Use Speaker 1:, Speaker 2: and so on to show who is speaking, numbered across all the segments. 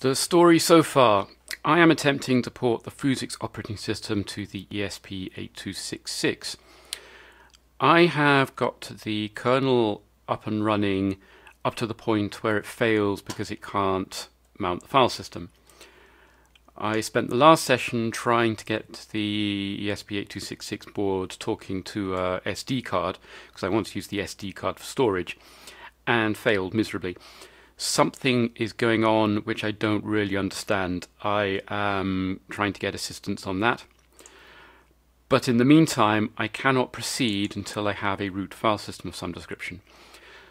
Speaker 1: The story so far. I am attempting to port the Fuzix operating system to the ESP8266. I have got the kernel up and running up to the point where it fails because it can't mount the file system. I spent the last session trying to get the ESP8266 board talking to a SD card because I want to use the SD card for storage and failed miserably. Something is going on which I don't really understand. I am trying to get assistance on that. But in the meantime, I cannot proceed until I have a root file system of some description.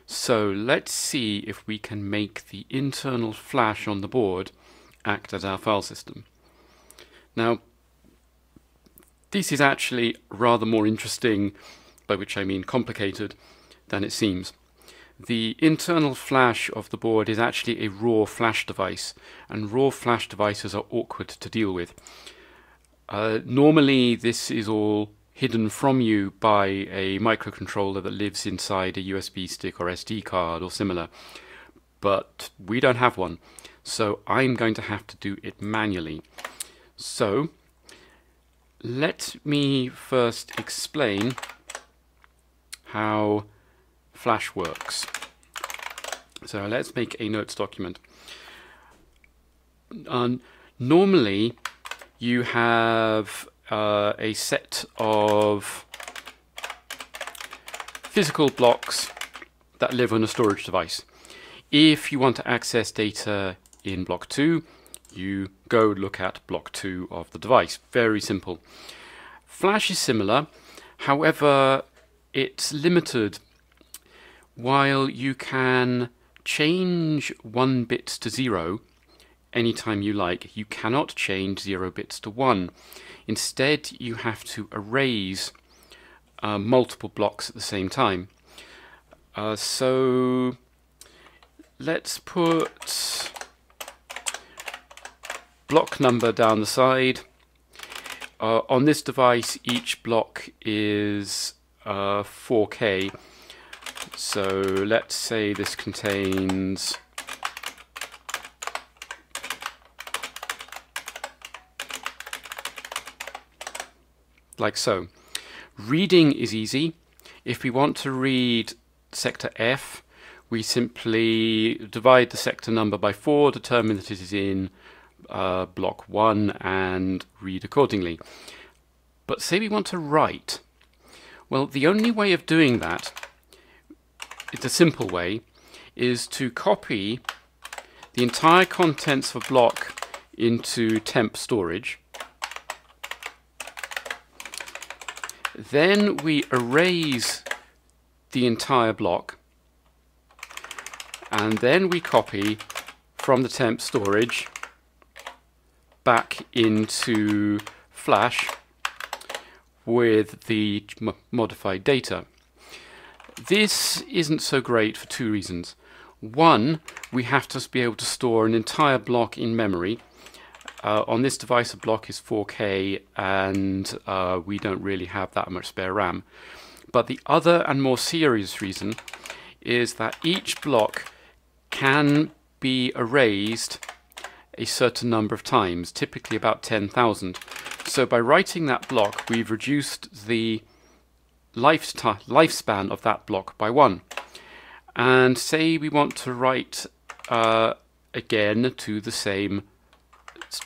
Speaker 1: So let's see if we can make the internal flash on the board act as our file system. Now, this is actually rather more interesting, by which I mean complicated, than it seems. The internal flash of the board is actually a raw flash device, and raw flash devices are awkward to deal with. Uh, normally, this is all hidden from you by a microcontroller that lives inside a USB stick or SD card or similar, but we don't have one. So I'm going to have to do it manually. So let me first explain how Flash works. So let's make a notes document. Um, normally you have uh, a set of physical blocks that live on a storage device. If you want to access data in block 2, you go look at block 2 of the device. Very simple. Flash is similar, however, it's limited. While you can change 1 bit to 0 anytime you like, you cannot change 0 bits to 1. Instead, you have to erase uh, multiple blocks at the same time. Uh, so let's put block number down the side. Uh, on this device, each block is uh, 4K. So let's say this contains like so. Reading is easy. If we want to read sector F, we simply divide the sector number by 4, determine that it is in uh, block 1 and read accordingly. But say we want to write. Well, the only way of doing that, it's a simple way, is to copy the entire contents of a block into temp storage. Then we erase the entire block and then we copy from the temp storage back into Flash with the modified data. This isn't so great for two reasons. One, we have to be able to store an entire block in memory. Uh, on this device, a block is 4K, and uh, we don't really have that much spare RAM. But the other and more serious reason is that each block can be erased a certain number of times, typically about 10,000. So by writing that block, we've reduced the lifespan of that block by one. And say we want to write uh, again to the same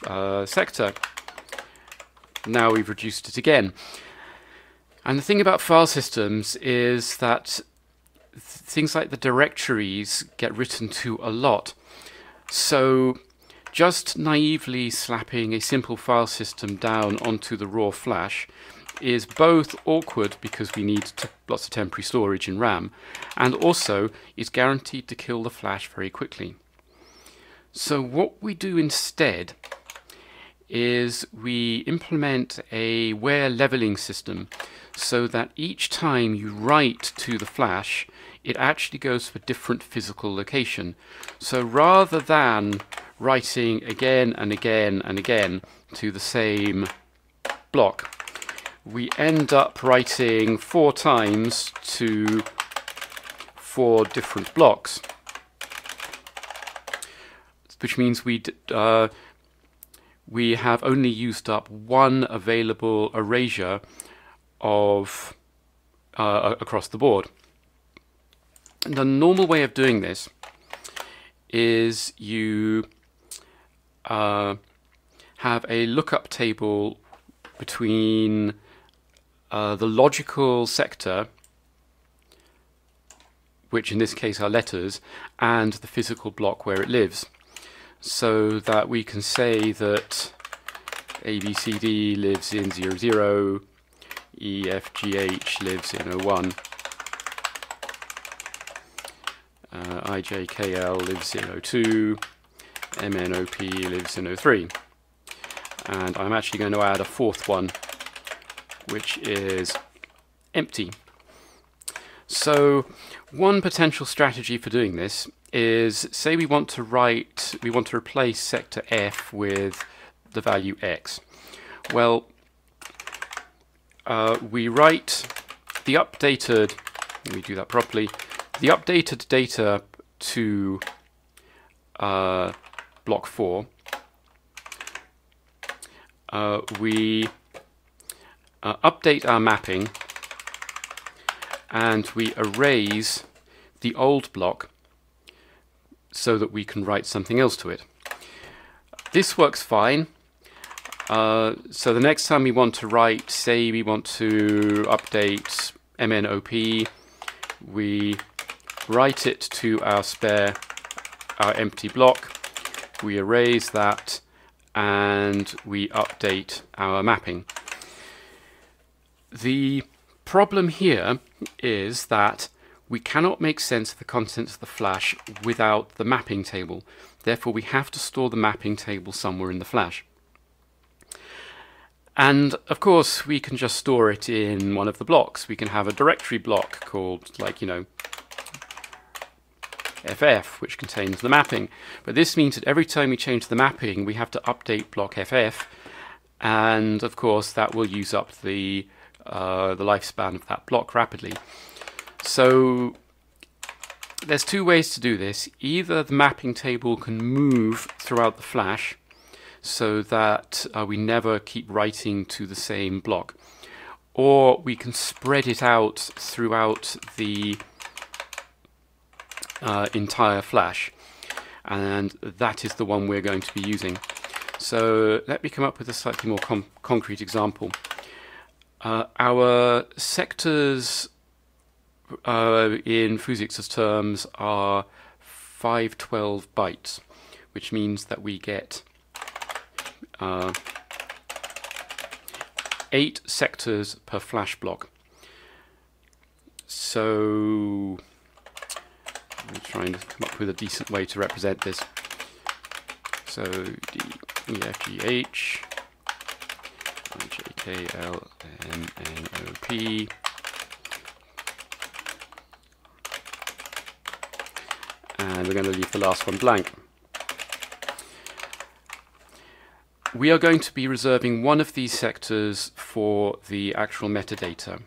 Speaker 1: uh, sector. Now we've reduced it again. And the thing about file systems is that things like the directories get written to a lot. So just naively slapping a simple file system down onto the raw flash is both awkward because we need lots of temporary storage in RAM and also is guaranteed to kill the flash very quickly. So what we do instead is we implement a wear leveling system so that each time you write to the flash it actually goes to a different physical location. So rather than writing again and again and again to the same block, we end up writing four times to four different blocks. which means we uh, we have only used up one available erasure of uh, across the board. And the normal way of doing this is you uh, have a lookup table between uh, the logical sector, which in this case are letters, and the physical block where it lives, so that we can say that ABCD lives in 00, EFGH lives in 01, uh, IJKL lives in 02, MNOP lives in 03. And I'm actually going to add a fourth one, which is empty. So one potential strategy for doing this is, say we want to write, we want to replace sector F with the value X. Well, uh, we write the updated, let me do that properly, the updated data to uh, block 4, uh, we uh, update our mapping and we erase the old block so that we can write something else to it. This works fine. Uh, so the next time we want to write, say we want to update MNOP, we write it to our spare, our empty block, we erase that, and we update our mapping. The problem here is that we cannot make sense of the contents of the flash without the mapping table. Therefore, we have to store the mapping table somewhere in the flash. And of course, we can just store it in one of the blocks. We can have a directory block called, like, you know, FF, which contains the mapping. But this means that every time we change the mapping, we have to update block FF. And of course, that will use up the, uh, the lifespan of that block rapidly. So there's two ways to do this. Either the mapping table can move throughout the flash, so that uh, we never keep writing to the same block. Or we can spread it out throughout the uh, entire flash. And that is the one we're going to be using. So let me come up with a slightly more concrete example. Uh, our sectors uh, in Fuzix's terms are 512 bytes, which means that we get uh, eight sectors per flash block. So I'm trying to come up with a decent way to represent this. So D E F G H I J K L M N O P and we're going to leave the last one blank. We are going to be reserving one of these sectors for the actual metadata.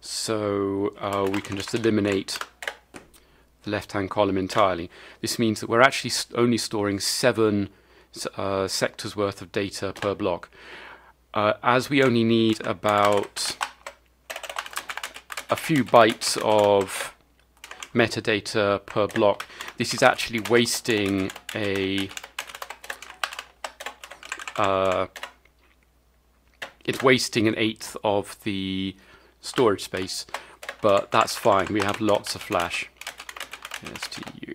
Speaker 1: So uh, we can just eliminate the left-hand column entirely. This means that we're actually only storing seven uh, sectors worth of data per block. Uh, as we only need about a few bytes of metadata per block, this is actually wasting a uh, it's wasting an eighth of the storage space, but that's fine. We have lots of flash. STU.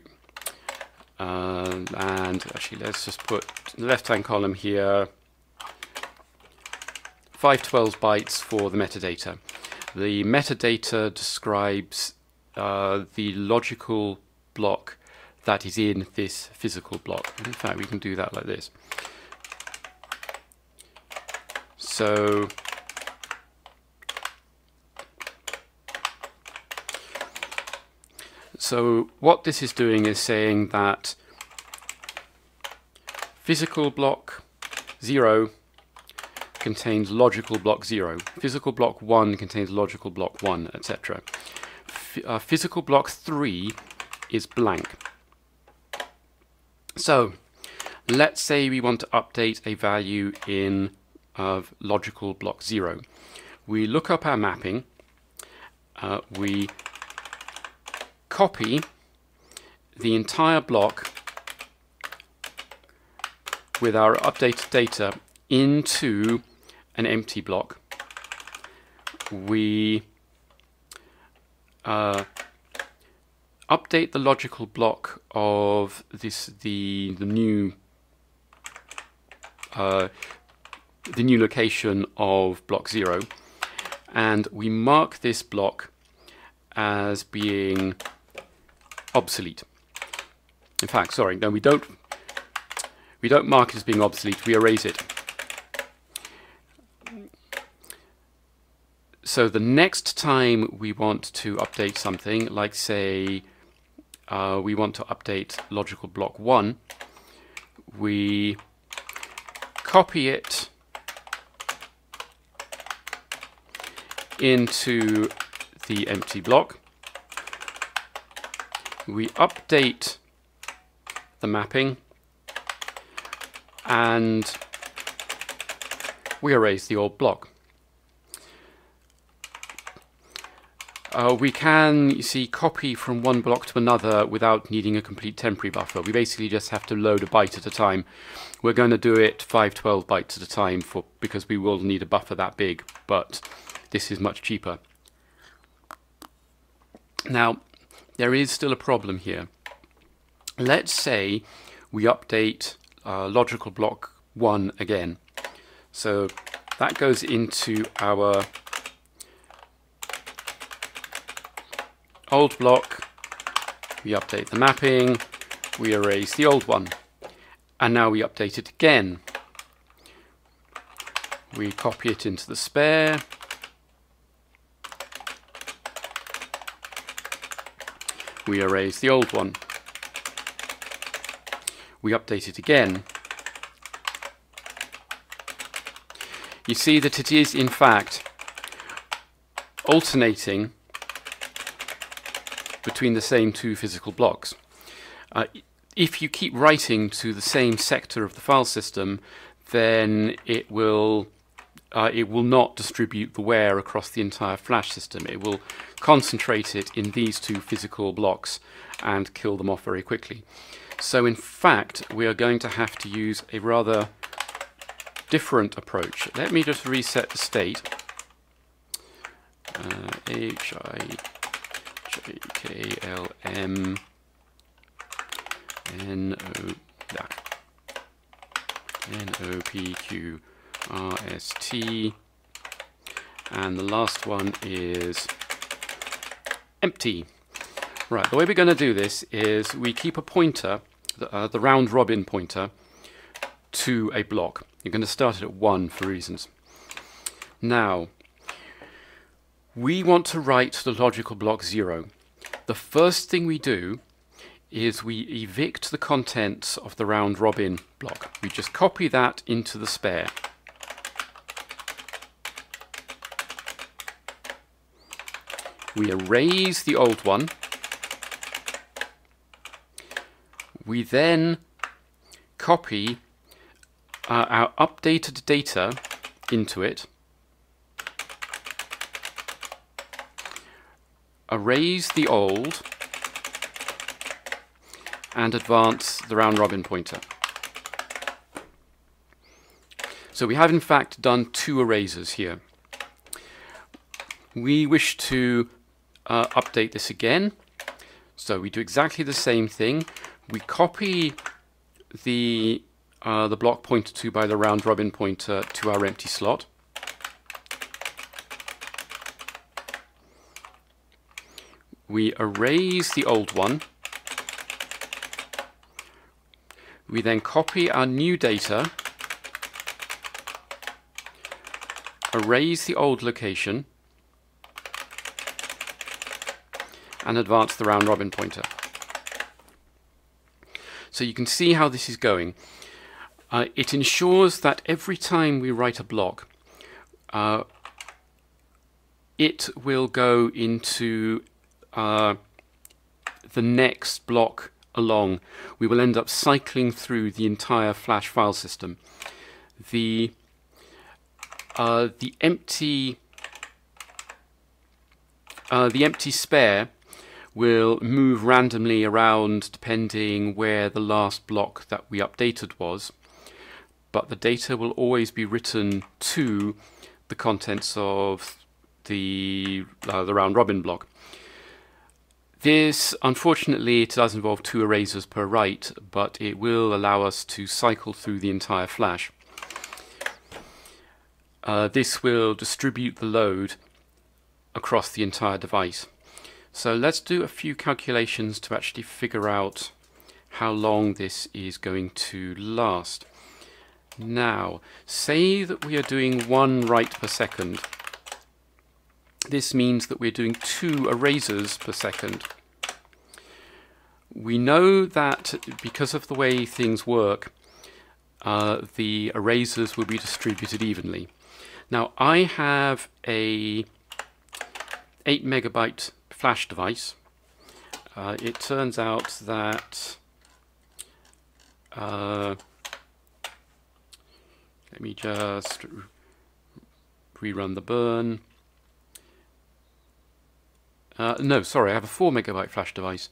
Speaker 1: Uh, and actually, let's just put the left-hand column here. 512 bytes for the metadata. The metadata describes uh, the logical block that is in this physical block. in fact, we can do that like this. So So what this is doing is saying that physical block 0 contains logical block 0, physical block 1 contains logical block 1, etc. Uh, physical block 3 is blank. So let's say we want to update a value in of logical block 0. We look up our mapping, uh, we copy the entire block with our updated data into an empty block. We uh, update the logical block of this the the new uh, the new location of block zero and we mark this block as being obsolete. In fact, sorry, no, we don't we don't mark it as being obsolete, we erase it. So the next time we want to update something, like say uh, we want to update logical block 1, we copy it into the empty block. We update the mapping and we erase the old block. Uh, we can, you see, copy from one block to another without needing a complete temporary buffer. We basically just have to load a byte at a time. We're going to do it 512 bytes at a time for because we will need a buffer that big, but this is much cheaper. Now, there is still a problem here. Let's say we update uh, logical block 1 again. So that goes into our old block, we update the mapping, we erase the old one, and now we update it again. We copy it into the spare, we erase the old one. We update it again. You see that it is in fact alternating between the same two physical blocks. Uh, if you keep writing to the same sector of the file system, then it will uh, it will not distribute the wear across the entire flash system. It will concentrate it in these two physical blocks and kill them off very quickly. So in fact, we are going to have to use a rather different approach. Let me just reset the state. Uh, H I J K L M N O N O P Q R S T and the last one is empty. Right, the way we're going to do this is we keep a pointer, uh, the round robin pointer, to a block. You're going to start it at 1 for reasons. Now, we want to write the logical block 0. The first thing we do is we evict the contents of the round robin block. We just copy that into the spare. We erase the old one. We then copy uh, our updated data into it. Erase the old and advance the round robin pointer. So we have in fact done two erasers here. We wish to uh, update this again. So we do exactly the same thing. We copy the uh, the block pointer to by the round robin pointer to our empty slot. We erase the old one. We then copy our new data, erase the old location, and advance the round robin pointer. So you can see how this is going. Uh, it ensures that every time we write a block, uh, it will go into uh, the next block along, we will end up cycling through the entire Flash file system. The uh, the empty uh, the empty spare will move randomly around depending where the last block that we updated was, but the data will always be written to the contents of the, uh, the round robin block. This, unfortunately, it does involve two erasers per write, but it will allow us to cycle through the entire flash. Uh, this will distribute the load across the entire device. So let's do a few calculations to actually figure out how long this is going to last. Now, say that we are doing one write per second. This means that we're doing two erasers per second. We know that because of the way things work, uh, the erasers will be distributed evenly. Now I have a 8 megabyte flash device. Uh, it turns out that uh, let me just rerun the burn. Uh, no, sorry, I have a 4 megabyte flash device.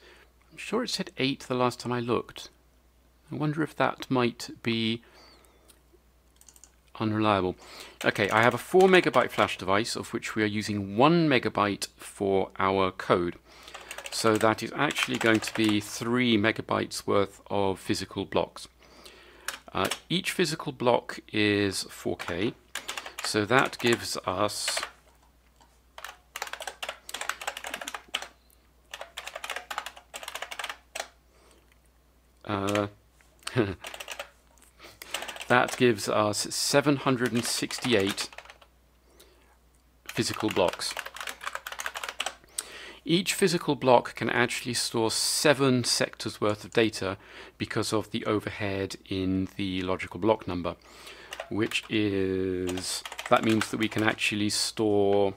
Speaker 1: I'm sure it said 8 the last time I looked. I wonder if that might be unreliable. Okay, I have a 4 megabyte flash device of which we are using 1 megabyte for our code. So that is actually going to be 3 megabytes worth of physical blocks. Uh, each physical block is 4K, so that gives us uh, That gives us 768 physical blocks. Each physical block can actually store seven sectors worth of data because of the overhead in the logical block number, which is, that means that we can actually store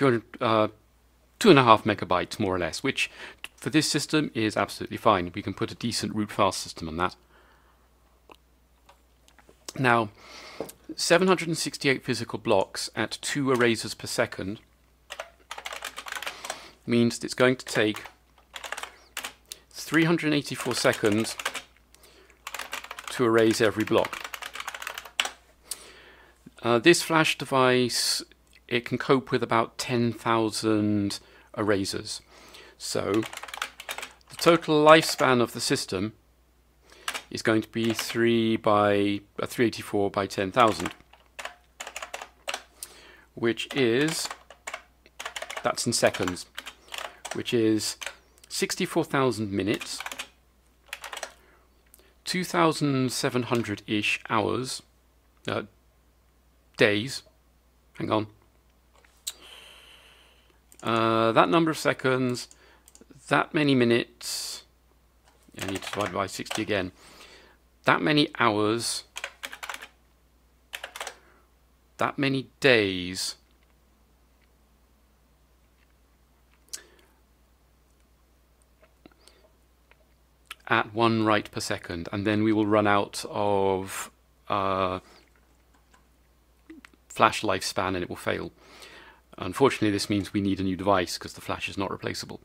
Speaker 1: 200, uh, two and a half megabytes more or less, which for this system is absolutely fine. We can put a decent root file system on that. Now, 768 physical blocks at two erasers per second means that it's going to take 384 seconds to erase every block. Uh, this flash device it can cope with about 10,000 erasers. So the total lifespan of the system is going to be 3 by uh, 384 by 10,000 which is that's in seconds which is 64,000 minutes 2,700-ish hours uh, days hang on uh, that number of seconds, that many minutes, I need to divide by 60 again, that many hours, that many days, at one write per second, and then we will run out of uh, flash lifespan and it will fail. Unfortunately, this means we need a new device because the flash is not replaceable.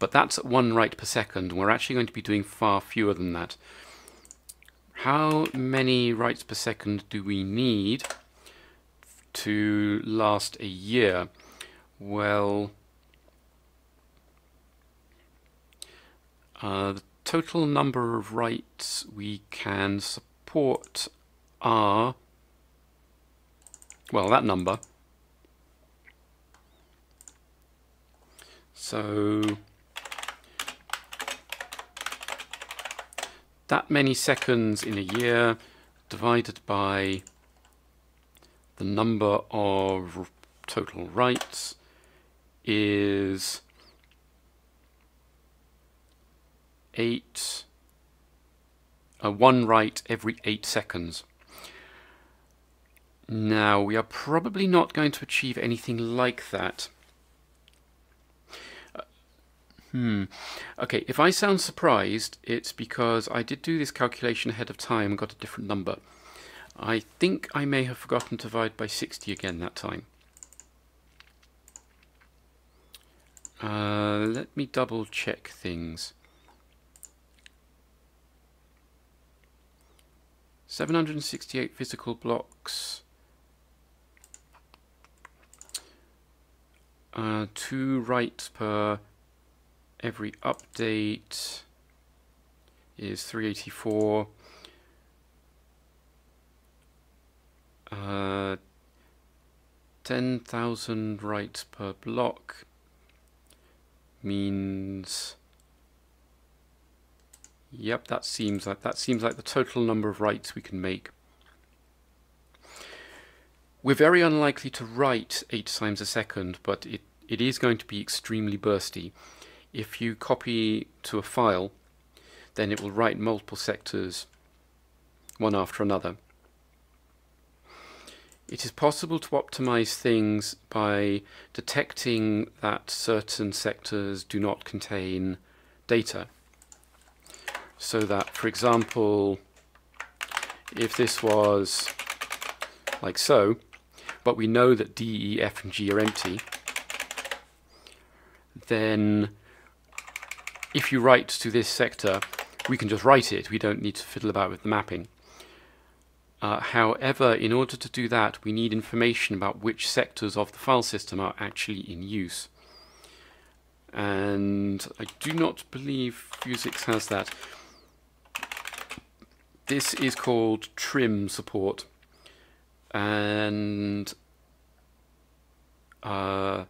Speaker 1: But that's at one write per second. We're actually going to be doing far fewer than that. How many writes per second do we need to last a year? Well, uh, the total number of writes we can support are, well, that number So that many seconds in a year divided by the number of total writes is 8 uh, one write every 8 seconds Now, we are probably not going to achieve anything like that. Hmm. Okay, if I sound surprised, it's because I did do this calculation ahead of time and got a different number. I think I may have forgotten to divide by 60 again that time. Uh, let me double check things. 768 physical blocks. Uh, two writes per every update is 384. Uh, 10,000 writes per block means Yep, that seems like that seems like the total number of writes we can make. We're very unlikely to write 8 times a second, but it, it is going to be extremely bursty. If you copy to a file, then it will write multiple sectors one after another. It is possible to optimize things by detecting that certain sectors do not contain data so that, for example, if this was like so, but we know that D, E, F, and G are empty, then if you write to this sector, we can just write it. We don't need to fiddle about with the mapping. Uh, however, in order to do that, we need information about which sectors of the file system are actually in use. And I do not believe Fuzix has that. This is called trim support and uh,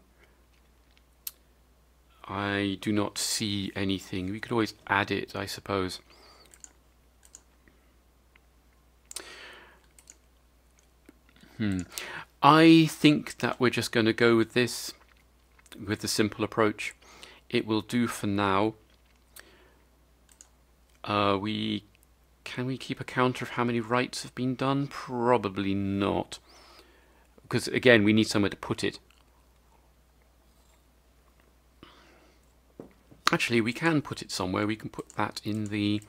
Speaker 1: I do not see anything. We could always add it, I suppose. Hmm. I think that we're just going to go with this, with the simple approach. It will do for now. Uh, we can we keep a counter of how many writes have been done? Probably not. Because again, we need somewhere to put it. Actually, we can put it somewhere. We can put that in the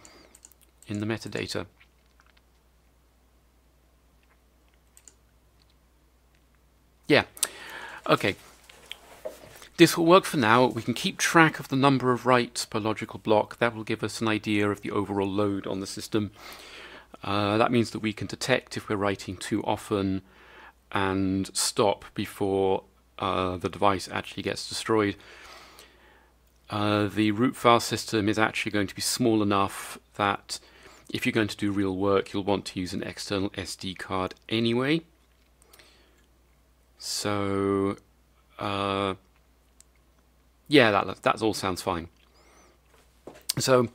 Speaker 1: in the metadata. Yeah. Okay. This will work for now. We can keep track of the number of writes per logical block. That will give us an idea of the overall load on the system. Uh, that means that we can detect if we're writing too often and stop before uh, the device actually gets destroyed. Uh, the root file system is actually going to be small enough that if you're going to do real work, you'll want to use an external SD card anyway. So, uh, yeah, that that all sounds fine. So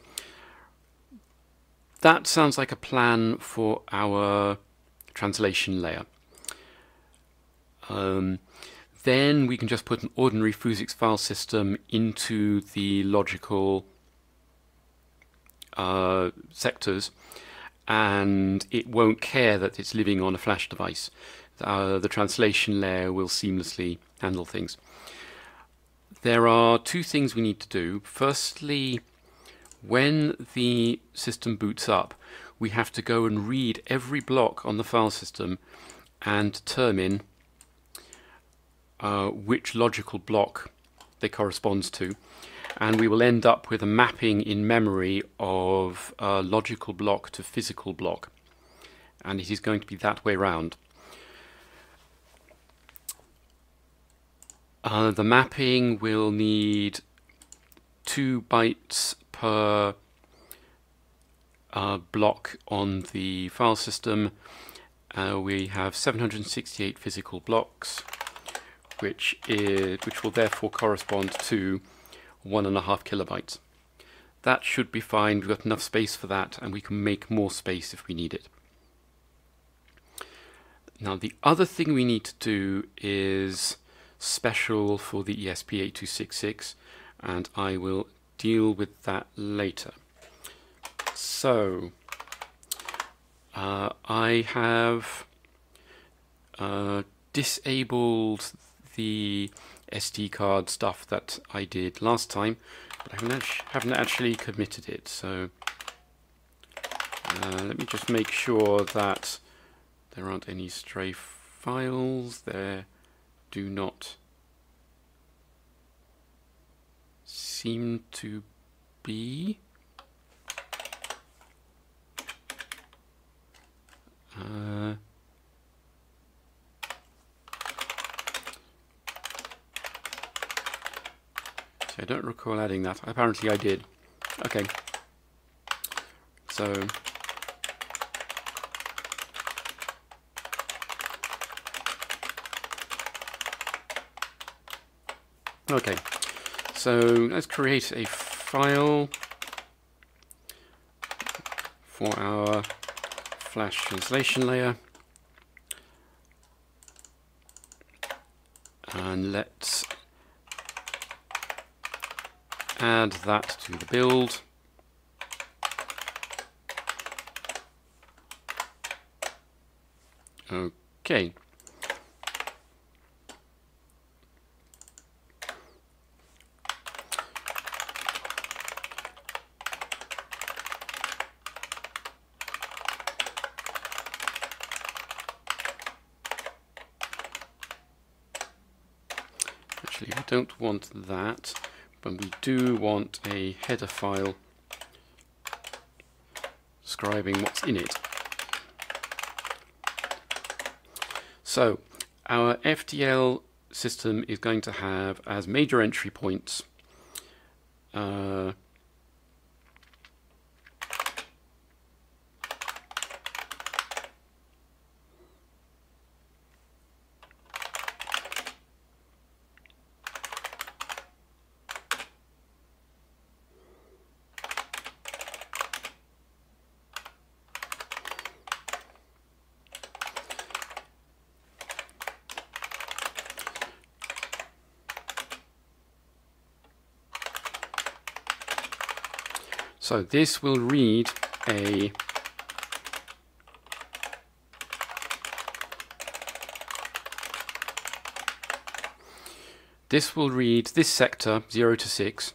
Speaker 1: that sounds like a plan for our translation layer. Um, then we can just put an ordinary Fuzix file system into the logical uh, sectors and it won't care that it's living on a flash device. Uh, the translation layer will seamlessly handle things. There are two things we need to do. Firstly, when the system boots up, we have to go and read every block on the file system and determine uh, which logical block they corresponds to and we will end up with a mapping in memory of a logical block to physical block and it is going to be that way round. Uh, the mapping will need two bytes per uh, block on the file system. Uh, we have 768 physical blocks, which is which will therefore correspond to one and a half kilobytes. That should be fine. We've got enough space for that, and we can make more space if we need it. Now, the other thing we need to do is special for the ESP8266 and I will deal with that later. So uh, I have uh, disabled the SD card stuff that I did last time, but I haven't, actually committed it. So uh, let me just make sure that there aren't any stray files. There do not seem to be. Uh, I don't recall adding that. Apparently I did. Okay. So Okay, so let's create a file for our Flash translation layer. And let's add that to the build. Okay. Actually, we don't want that but we do want a header file describing what's in it. So our FTL system is going to have as major entry points uh, So this will read a this will read this sector 0 to 6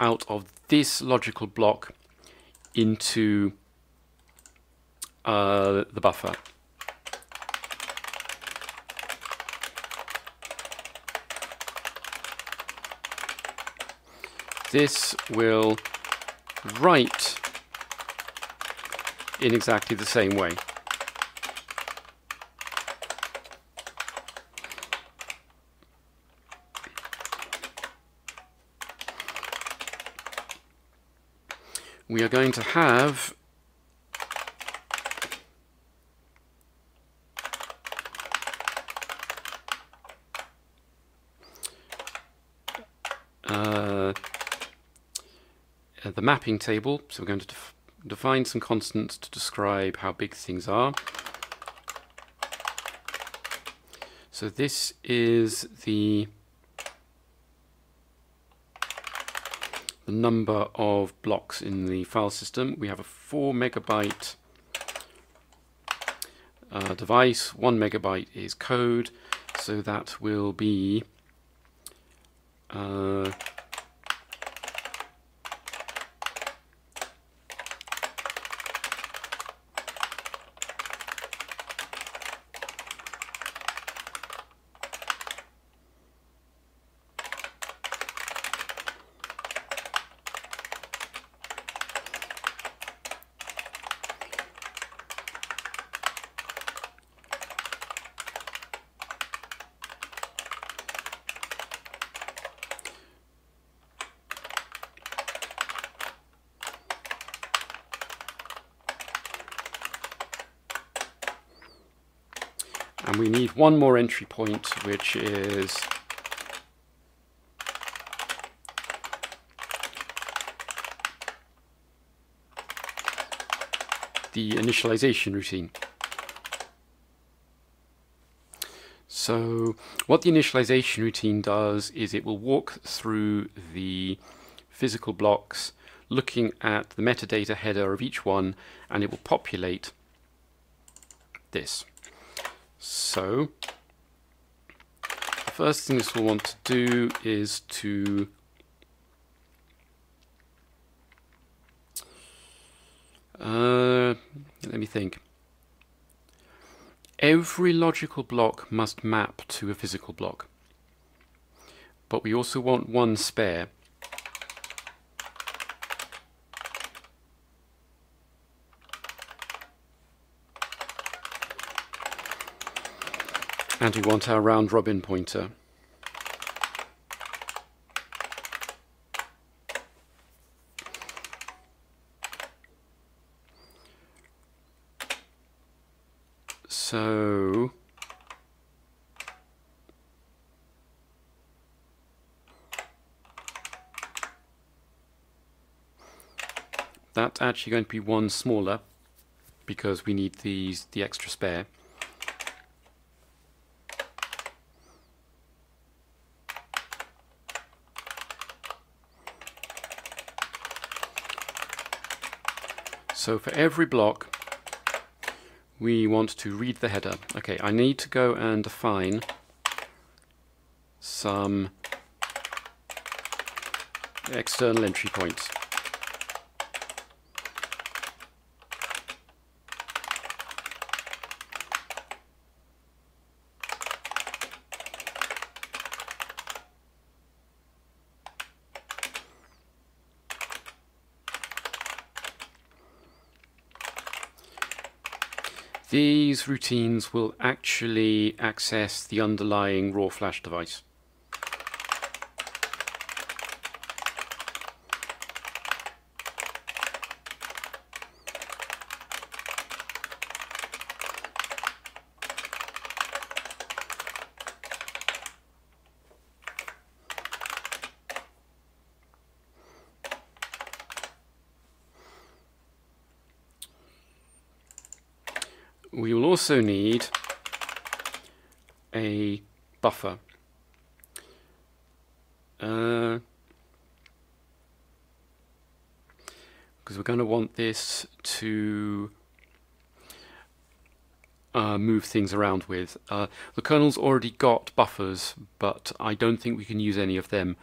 Speaker 1: out of this logical block into uh, the buffer. This will write in exactly the same way. We are going to have the mapping table. So we're going to def define some constants to describe how big things are. So this is the the number of blocks in the file system. We have a 4 megabyte uh, device, 1 megabyte is code, so that will be uh, And we need one more entry point, which is the initialization routine. So what the initialization routine does is it will walk through the physical blocks looking at the metadata header of each one and it will populate this. So, the first thing this will want to do is to uh, let me think. Every logical block must map to a physical block. But we also want one spare. And we want our round robin pointer. So that's actually going to be one smaller because we need these the extra spare. So for every block, we want to read the header. Okay, I need to go and define some external entry points. These routines will actually access the underlying raw flash device. we will also need a buffer. Uh, because we're going to want this to uh, move things around with. Uh, the kernel's already got buffers, but I don't think we can use any of them.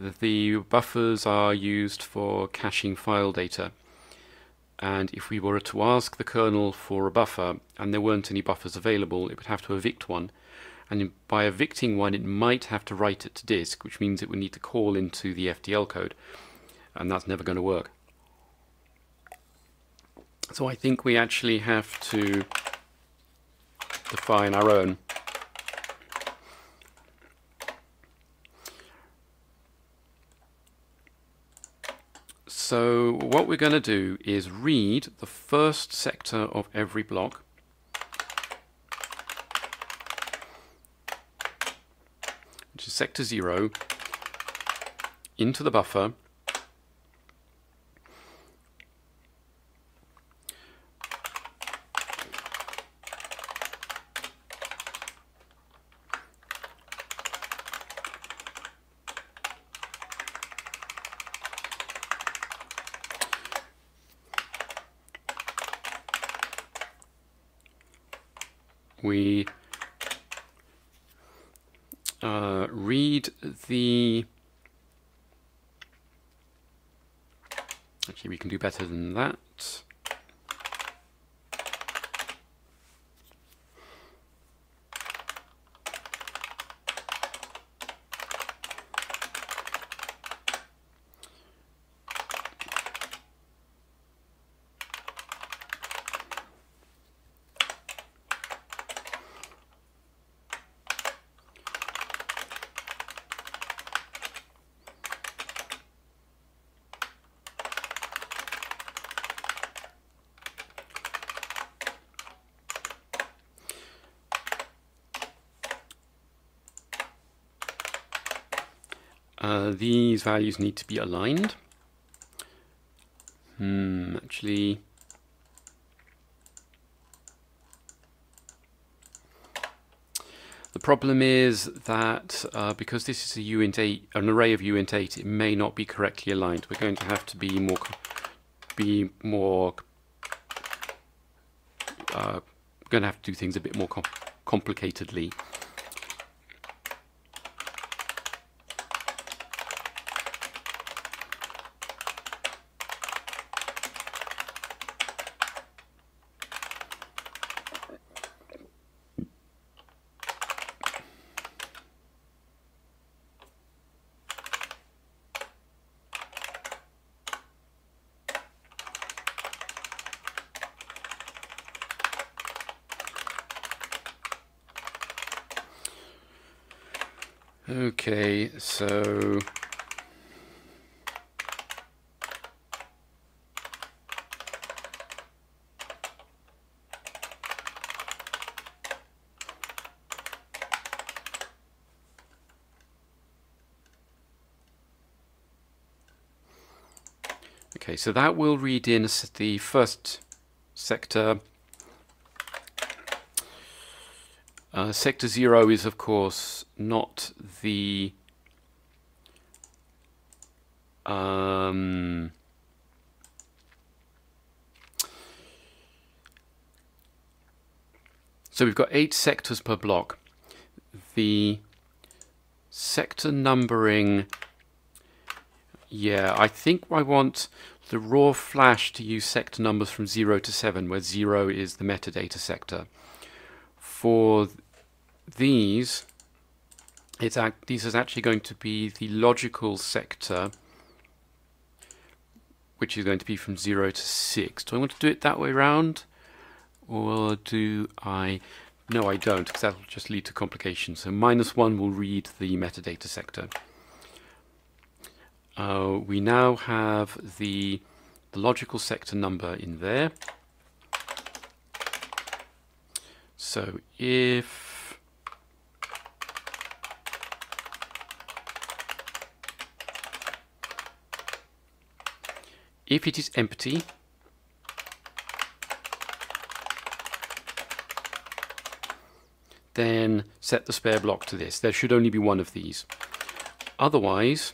Speaker 1: The, the buffers are used for caching file data and if we were to ask the kernel for a buffer and there weren't any buffers available, it would have to evict one. And by evicting one, it might have to write it to disk, which means it would need to call into the FTL code, and that's never going to work. So I think we actually have to define our own. So what we're going to do is read the first sector of every block. which is sector 0, into the buffer we uh, read the actually we can do better than that Uh, these values need to be aligned. Hmm, actually... The problem is that uh, because this is a uint 8, an array of uint 8, it may not be correctly aligned. We're going to have to be more, be more, uh, going to have to do things a bit more com complicatedly. Okay, so Okay, so that will read in the first sector Uh, sector 0 is, of course, not the um, so we've got eight sectors per block. The sector numbering, yeah, I think I want the raw flash to use sector numbers from 0 to 7, where 0 is the metadata sector for these, it's these is actually going to be the logical sector, which is going to be from 0 to 6. Do I want to do it that way around? Or do I... No, I don't, because that will just lead to complications. So minus 1 will read the metadata sector. Uh, we now have the, the logical sector number in there. So if if it is empty, then set the spare block to this. There should only be one of these. Otherwise,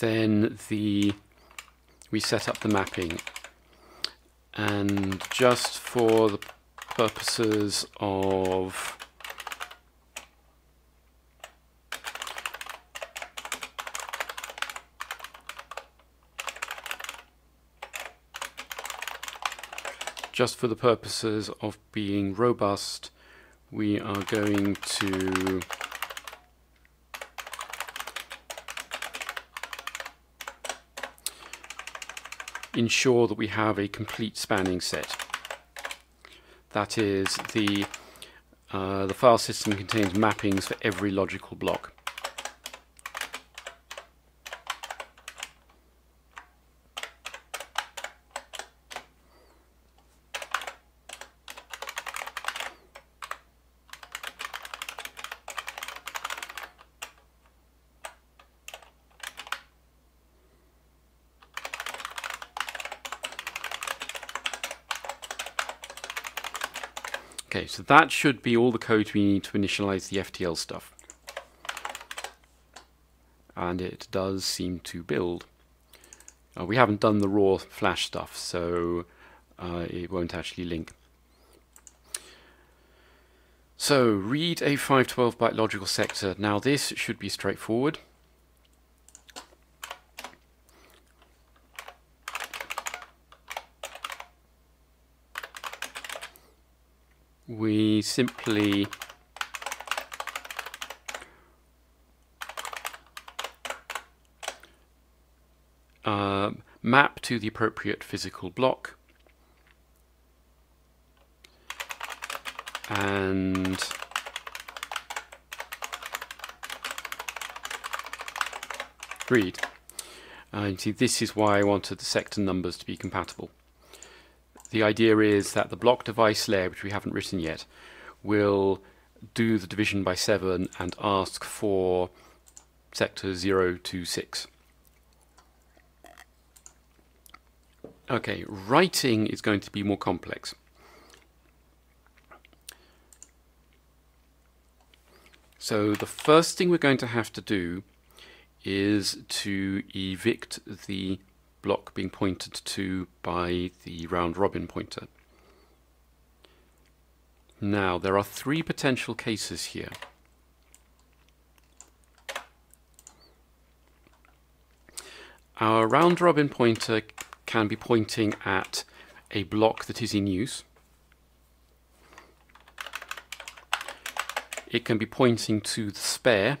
Speaker 1: then the we set up the mapping and just for the purposes of just for the purposes of being robust we are going to ensure that we have a complete spanning set. That is, the, uh, the file system contains mappings for every logical block. Okay, that should be all the code we need to initialize the FTL stuff. And it does seem to build. Uh, we haven't done the raw flash stuff, so uh, it won't actually link. So, read a 512 byte logical sector. Now this should be straightforward. We simply uh, map to the appropriate physical block and read. Uh, see, this is why I wanted the sector numbers to be compatible. The idea is that the block device layer, which we haven't written yet, will do the division by 7 and ask for sector 0 to 6. Okay, writing is going to be more complex. So the first thing we're going to have to do is to evict the block being pointed to by the round robin pointer. Now there are three potential cases here. Our round robin pointer can be pointing at a block that is in use. It can be pointing to the spare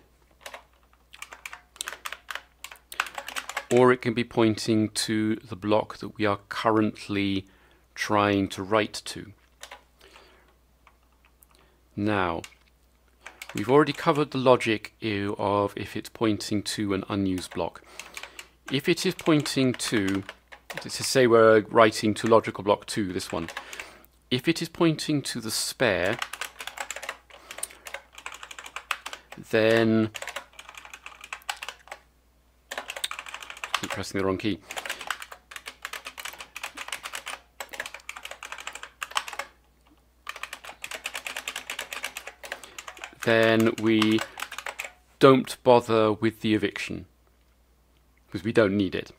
Speaker 1: or it can be pointing to the block that we are currently trying to write to. Now, we've already covered the logic of if it's pointing to an unused block. If it is pointing to, to say we're writing to logical block 2, this one, if it is pointing to the spare, then pressing the wrong key. Then we don't bother with the eviction because we don't need it.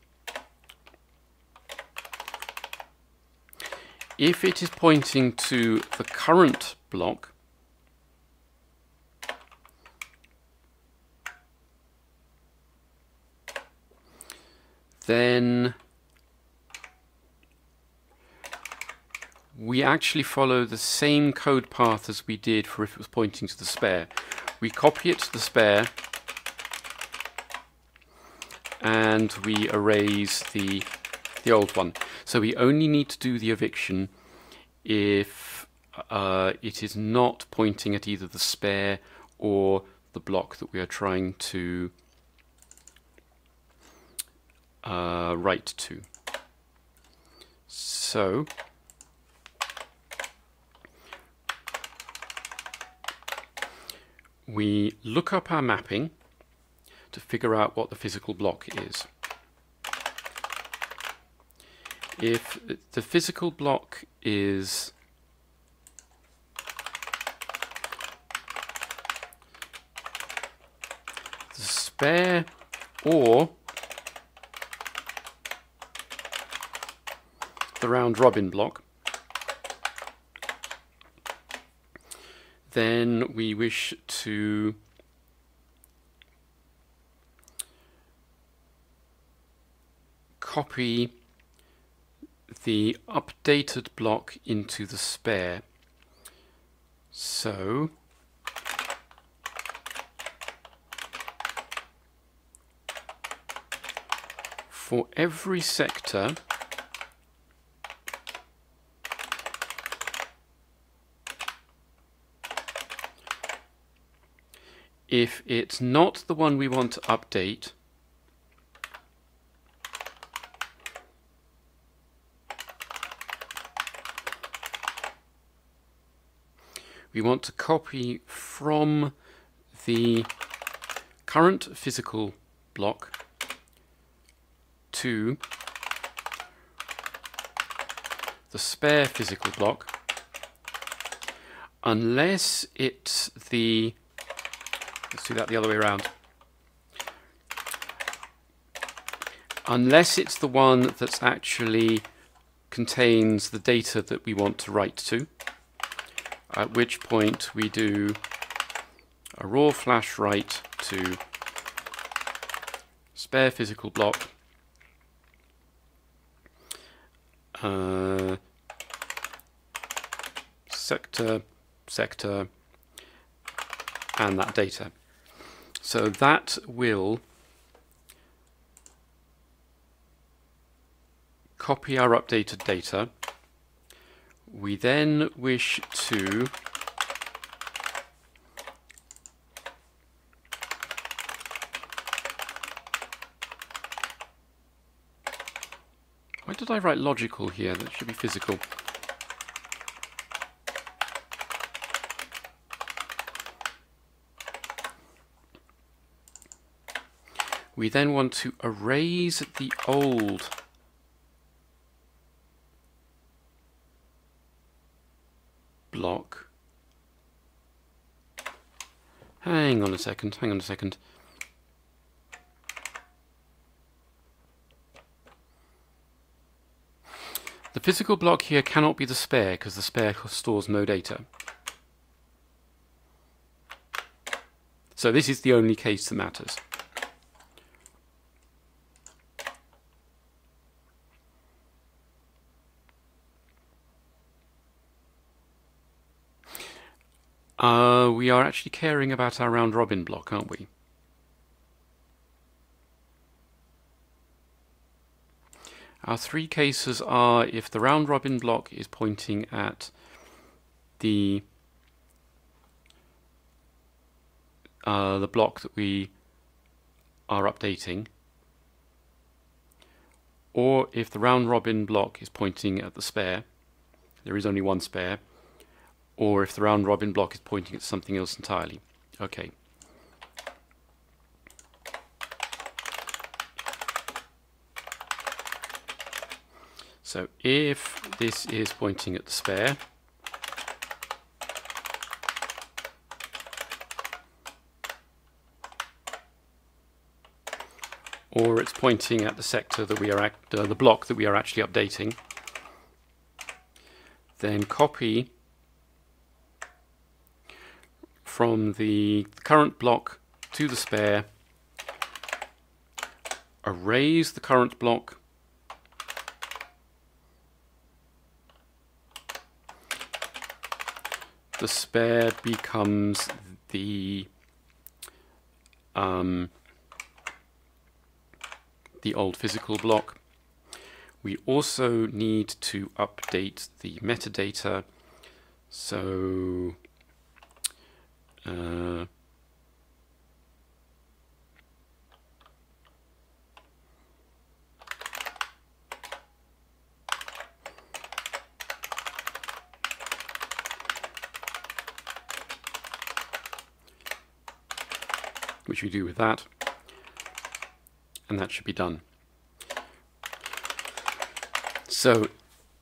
Speaker 1: If it is pointing to the current block, then we actually follow the same code path as we did for if it was pointing to the spare. We copy it to the spare and we erase the, the old one. So we only need to do the eviction if uh, it is not pointing at either the spare or the block that we are trying to uh, write to. So we look up our mapping to figure out what the physical block is. If the physical block is spare or the round robin block. Then we wish to copy the updated block into the spare. So for every sector if it's not the one we want to update, we want to copy from the current physical block to the spare physical block unless it's the Let's do that the other way around. Unless it's the one that actually contains the data that we want to write to, at which point we do a raw flash write to spare physical block uh, sector sector and that data. So that will copy our updated data. We then wish to Why did I write logical here? That should be physical. We then want to erase the old block Hang on a second, hang on a second. The physical block here cannot be the spare because the spare stores no data. So this is the only case that matters. Uh, we are actually caring about our round robin block, aren't we? Our three cases are if the round robin block is pointing at the uh, the block that we are updating or if the round robin block is pointing at the spare there is only one spare or if the round robin block is pointing at something else entirely. Okay. So if this is pointing at the spare, or it's pointing at the sector that we are act, uh, the block that we are actually updating, then copy from the current block to the spare, erase the current block the spare becomes the um, the old physical block. We also need to update the metadata. So uh, which we do with that, and that should be done. So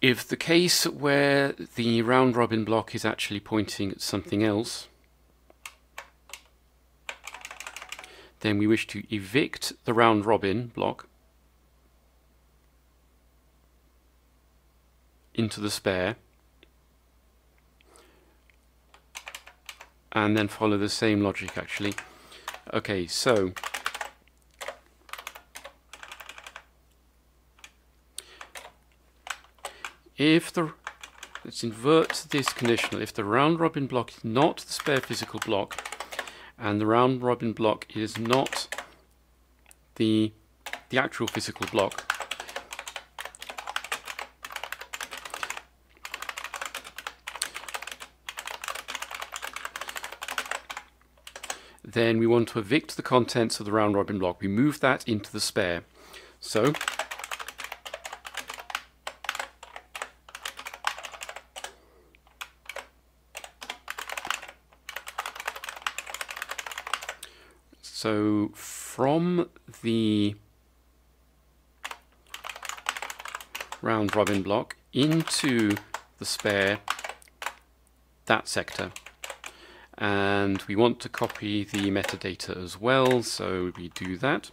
Speaker 1: if the case where the round robin block is actually pointing at something else, then we wish to evict the round robin block into the spare and then follow the same logic actually Okay, so if the let's invert this conditional. If the round robin block is not the spare physical block and the round robin block is not the the actual physical block then we want to evict the contents of the round robin block. We move that into the spare. So So from the round robin block into the spare that sector. And we want to copy the metadata as well so we do that.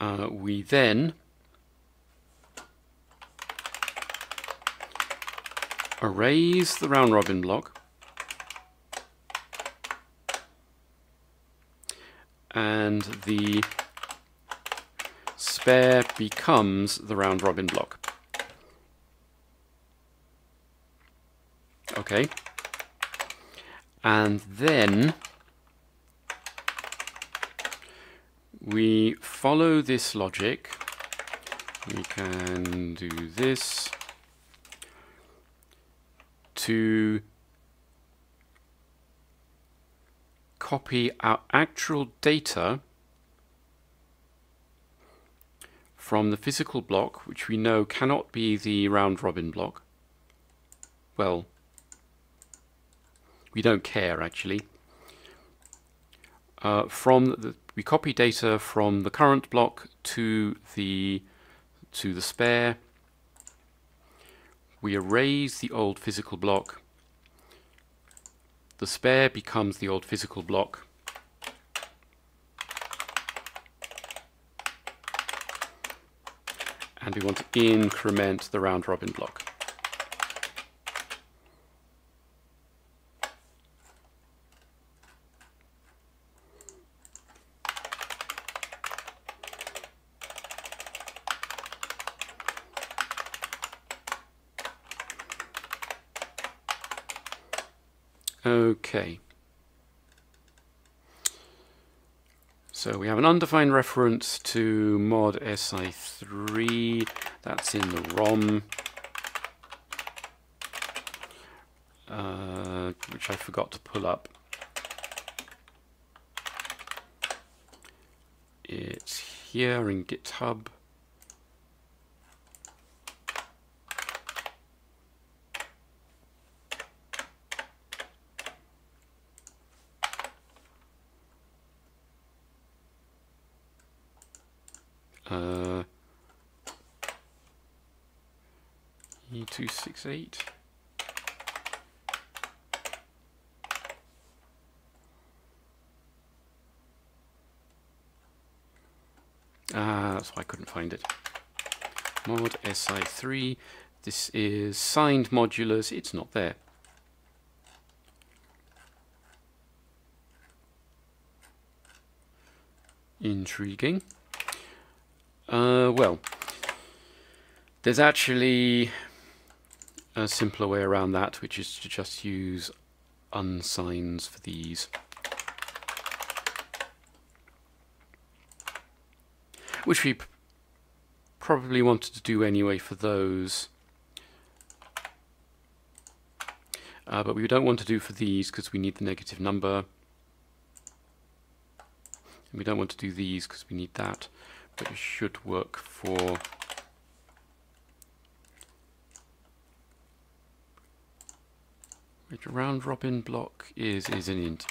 Speaker 1: Uh, we then erase the round robin block and the spare becomes the round robin block. Okay. And then we follow this logic. We can do this to copy our actual data from the physical block, which we know cannot be the round robin block. Well, we don't care actually. Uh, from the, we copy data from the current block to the to the spare. We erase the old physical block the spare becomes the old physical block. And we want to increment the round robin block. Okay. So we have an undefined reference to mod SI3. That's in the ROM. Uh, which I forgot to pull up. It's here in GitHub. Uh, E268. Ah, that's why I couldn't find it. Mod SI3. This is signed modulars. It's not there. Intriguing. Uh, well, there's actually a simpler way around that, which is to just use unsigns for these. Which we probably wanted to do anyway for those. Uh, but we don't want to do for these because we need the negative number. And we don't want to do these because we need that but it should work for which round robin block is is an int.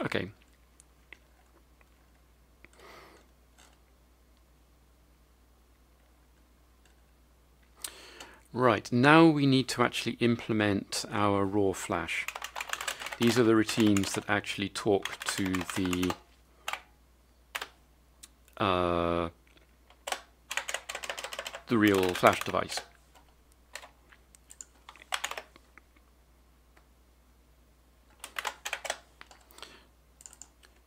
Speaker 1: Okay. Right, now we need to actually implement our raw flash. These are the routines that actually talk to the uh, the real flash device.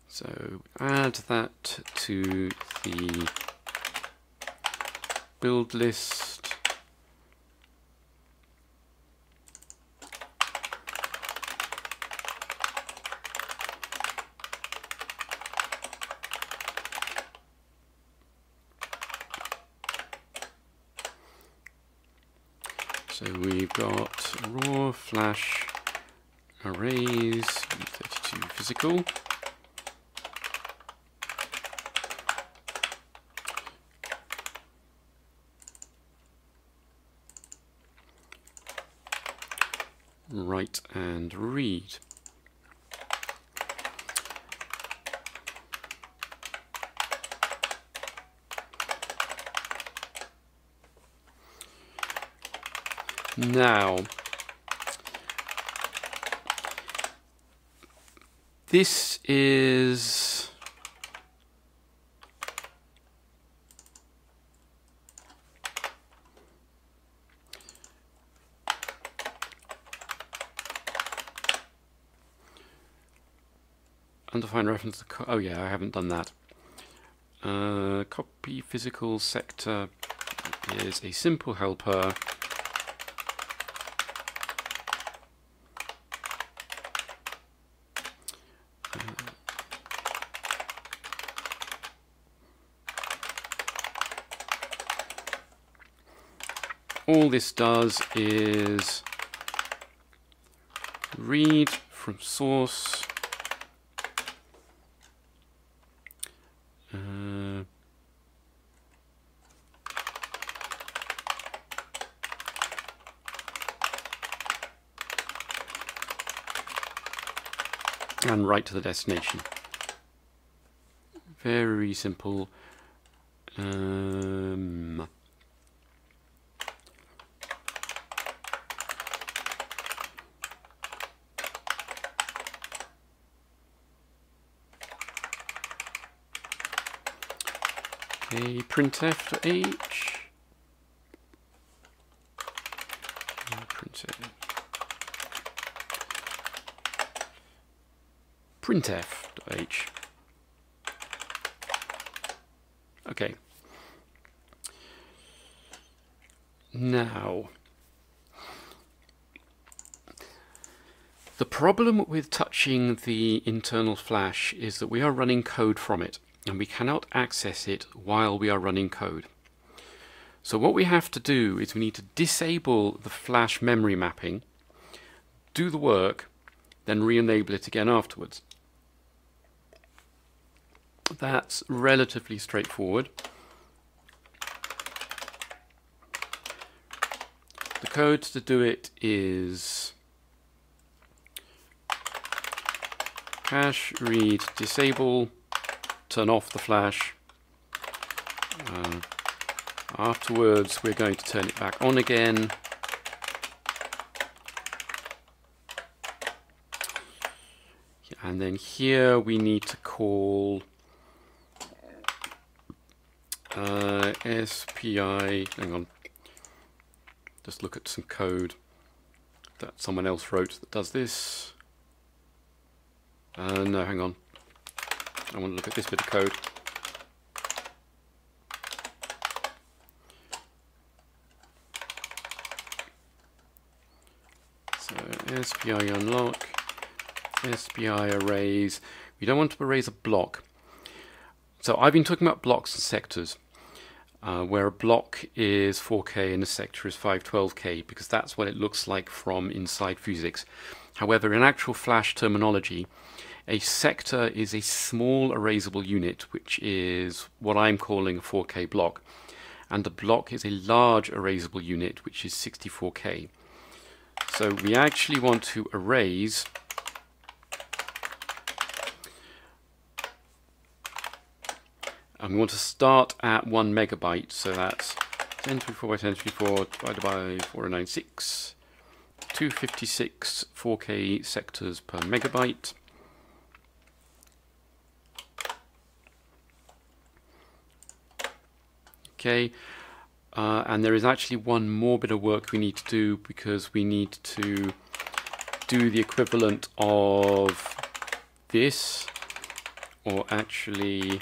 Speaker 1: So add that to the build list So we've got raw flash erase, 32 physical. Write and read. Now, this is undefined reference to oh yeah I haven't done that. Uh, copy physical sector is a simple helper all this does is read from source uh, and write to the destination. Very simple. Um, okay, printf to h. Printf. Printf to h. Okay. Now, the problem with touching the internal flash is that we are running code from it and we cannot access it while we are running code. So what we have to do is we need to disable the flash memory mapping, do the work, then re-enable it again afterwards. That's relatively straightforward. The code to do it is cache read disable turn off the flash afterwards we're going to turn it back on again and then here we need to call uh, SPI, hang on, just look at some code that someone else wrote that does this. Uh, no, hang on. I want to look at this bit of code. So SPI unlock, SPI erase. We don't want to erase a block. So I've been talking about blocks and sectors, uh, where a block is 4K and a sector is 512K, because that's what it looks like from inside Fuzix. However, in actual Flash terminology, a sector is a small erasable unit, which is what I'm calling a 4K block, and the block is a large erasable unit, which is 64K. So we actually want to erase and we want to start at 1 megabyte, so that's 1024 by 1024 divided by 4096, 256 4K sectors per megabyte. Okay, uh, and there is actually one more bit of work we need to do because we need to do the equivalent of this, or actually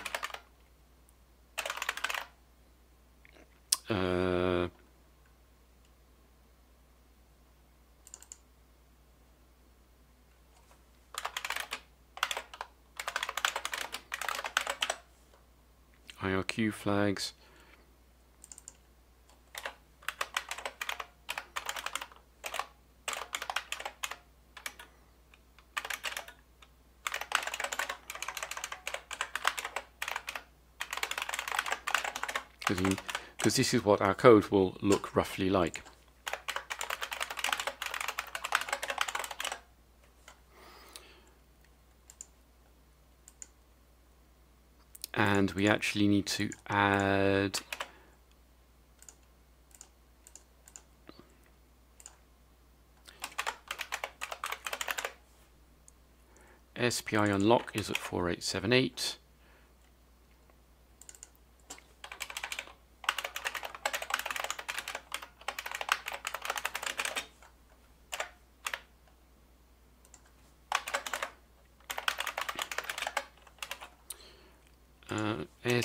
Speaker 1: uh, IRQ flags. Because you because this is what our code will look roughly like. And we actually need to add SPI unlock is at 4878.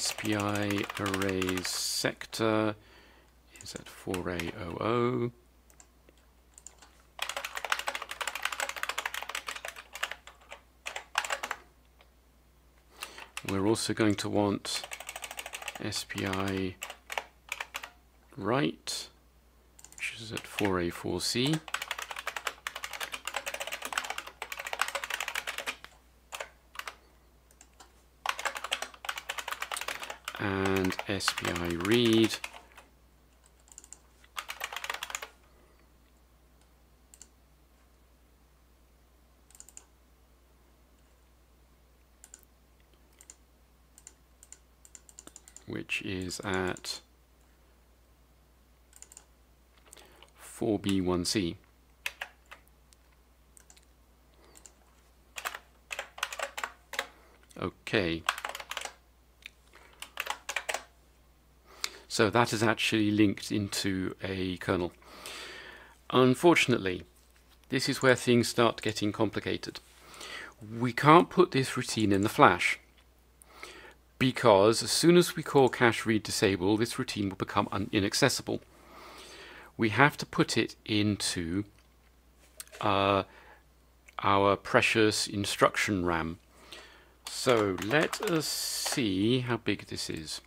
Speaker 1: SPI erase sector is at 4A00. We're also going to want SPI write, which is at 4A4C. and SPI read which is at 4b1c. Okay. So that is actually linked into a kernel. Unfortunately, this is where things start getting complicated. We can't put this routine in the flash because as soon as we call cache read disable, this routine will become inaccessible. We have to put it into uh, our precious instruction RAM. So let us see how big this is.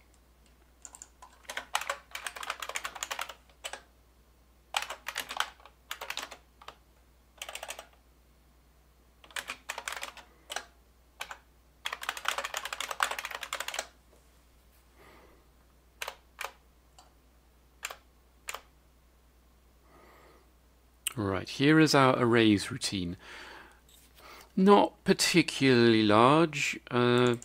Speaker 1: Right, here is our erase routine. Not particularly large. Uh,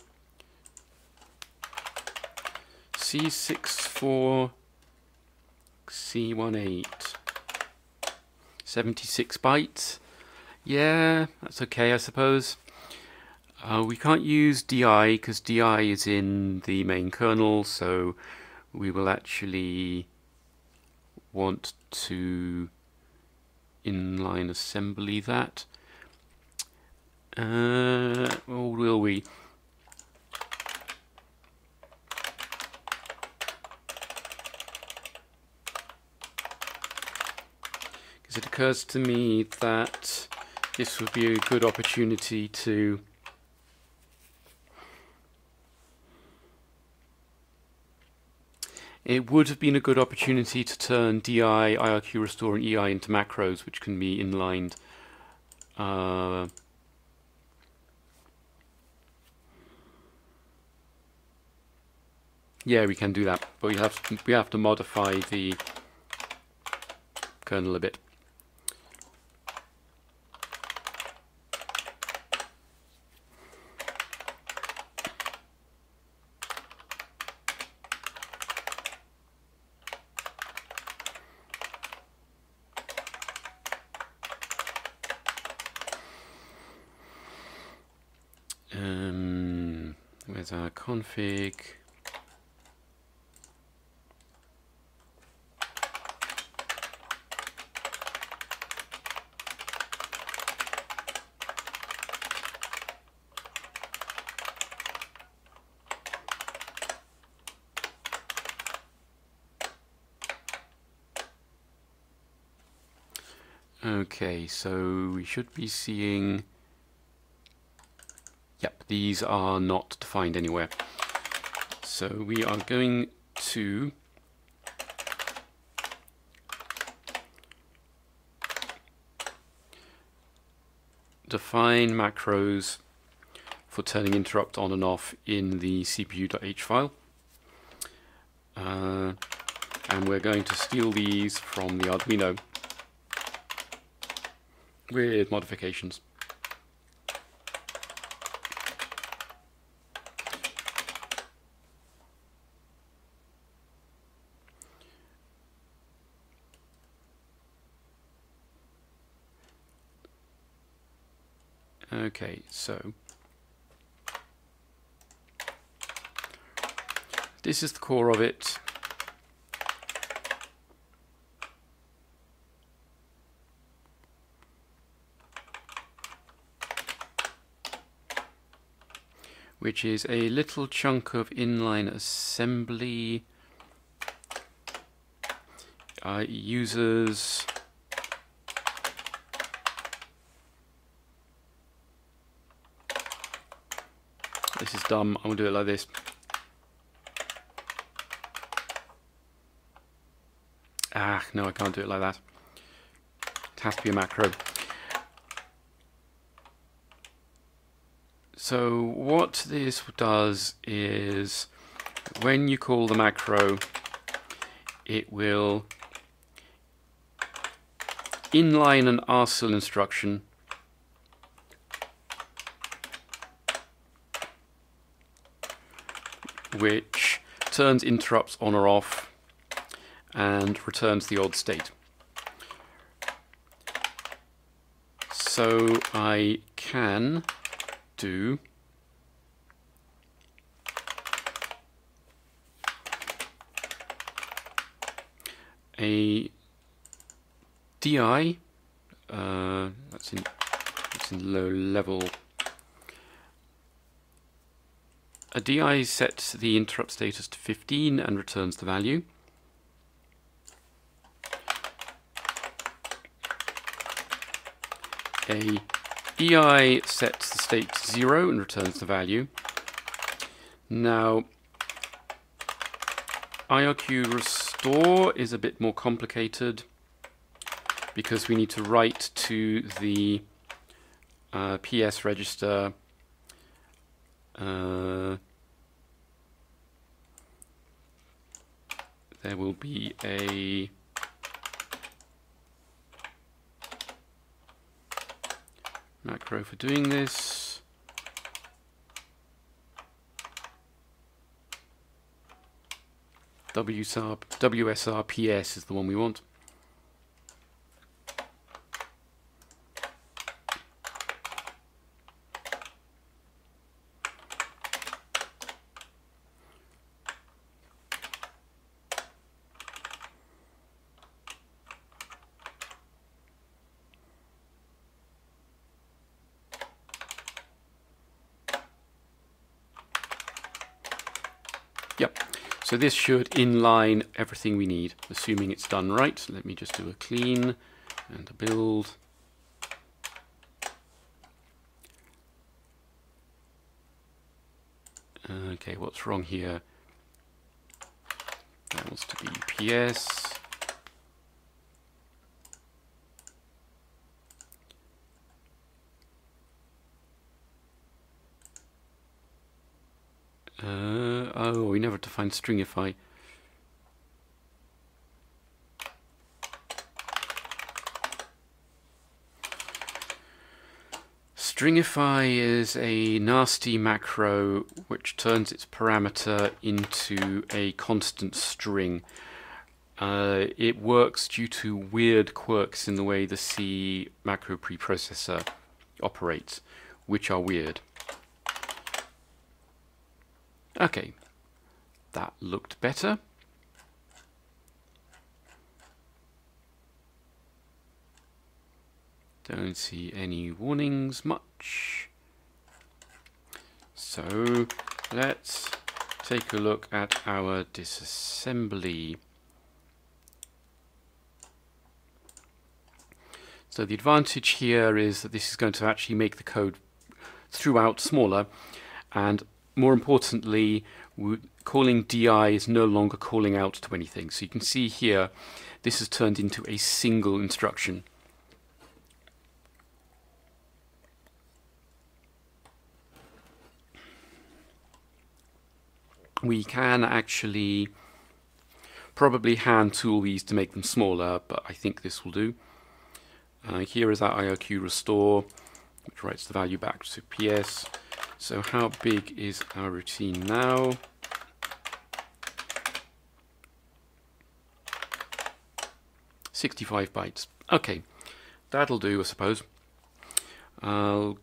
Speaker 1: C64 C18 76 bytes. Yeah, that's okay, I suppose. Uh, we can't use DI because DI is in the main kernel, so we will actually want to inline assembly that. Uh, or will we? Because it occurs to me that this would be a good opportunity to It would have been a good opportunity to turn DI, IRQ restore, and EI into macros, which can be inlined. Uh, yeah, we can do that, but we have we have to modify the kernel a bit. Config? Okay, so we should be seeing Yep, these are not defined anywhere. So we are going to define macros for turning interrupt on and off in the cpu.h file. Uh, and we're going to steal these from the Arduino with modifications. Okay, so this is the core of it. which is a little chunk of inline assembly uh, users This is dumb. I'm going to do it like this. Ah, no, I can't do it like that. It has to be a macro. So what this does is when you call the macro, it will inline an RSIL instruction which turns interrupts on or off and returns the odd state. So I can do a DI, uh, that's in that's in low level. A DI sets the interrupt status to 15 and returns the value. A EI sets the state to 0 and returns the value. Now, IRQ restore is a bit more complicated because we need to write to the uh, PS register uh, there will be a macro for doing this. WSR, WSRPS is the one we want. Yep. So this should inline everything we need, assuming it's done right. So Let me just do a clean and a build. Okay, what's wrong here? That wants to be PS. Uh, oh, we never defined stringify. Stringify is a nasty macro which turns its parameter into a constant string. Uh, it works due to weird quirks in the way the C macro preprocessor operates, which are weird. Okay, that looked better. Don't see any warnings much. So let's take a look at our disassembly. So the advantage here is that this is going to actually make the code throughout smaller and more importantly, calling DI is no longer calling out to anything. So you can see here, this has turned into a single instruction. We can actually probably hand tool these to make them smaller, but I think this will do. Uh, here is our IRQ restore, which writes the value back to PS. So how big is our routine now? Sixty-five bytes. Okay, that'll do, I suppose. I'll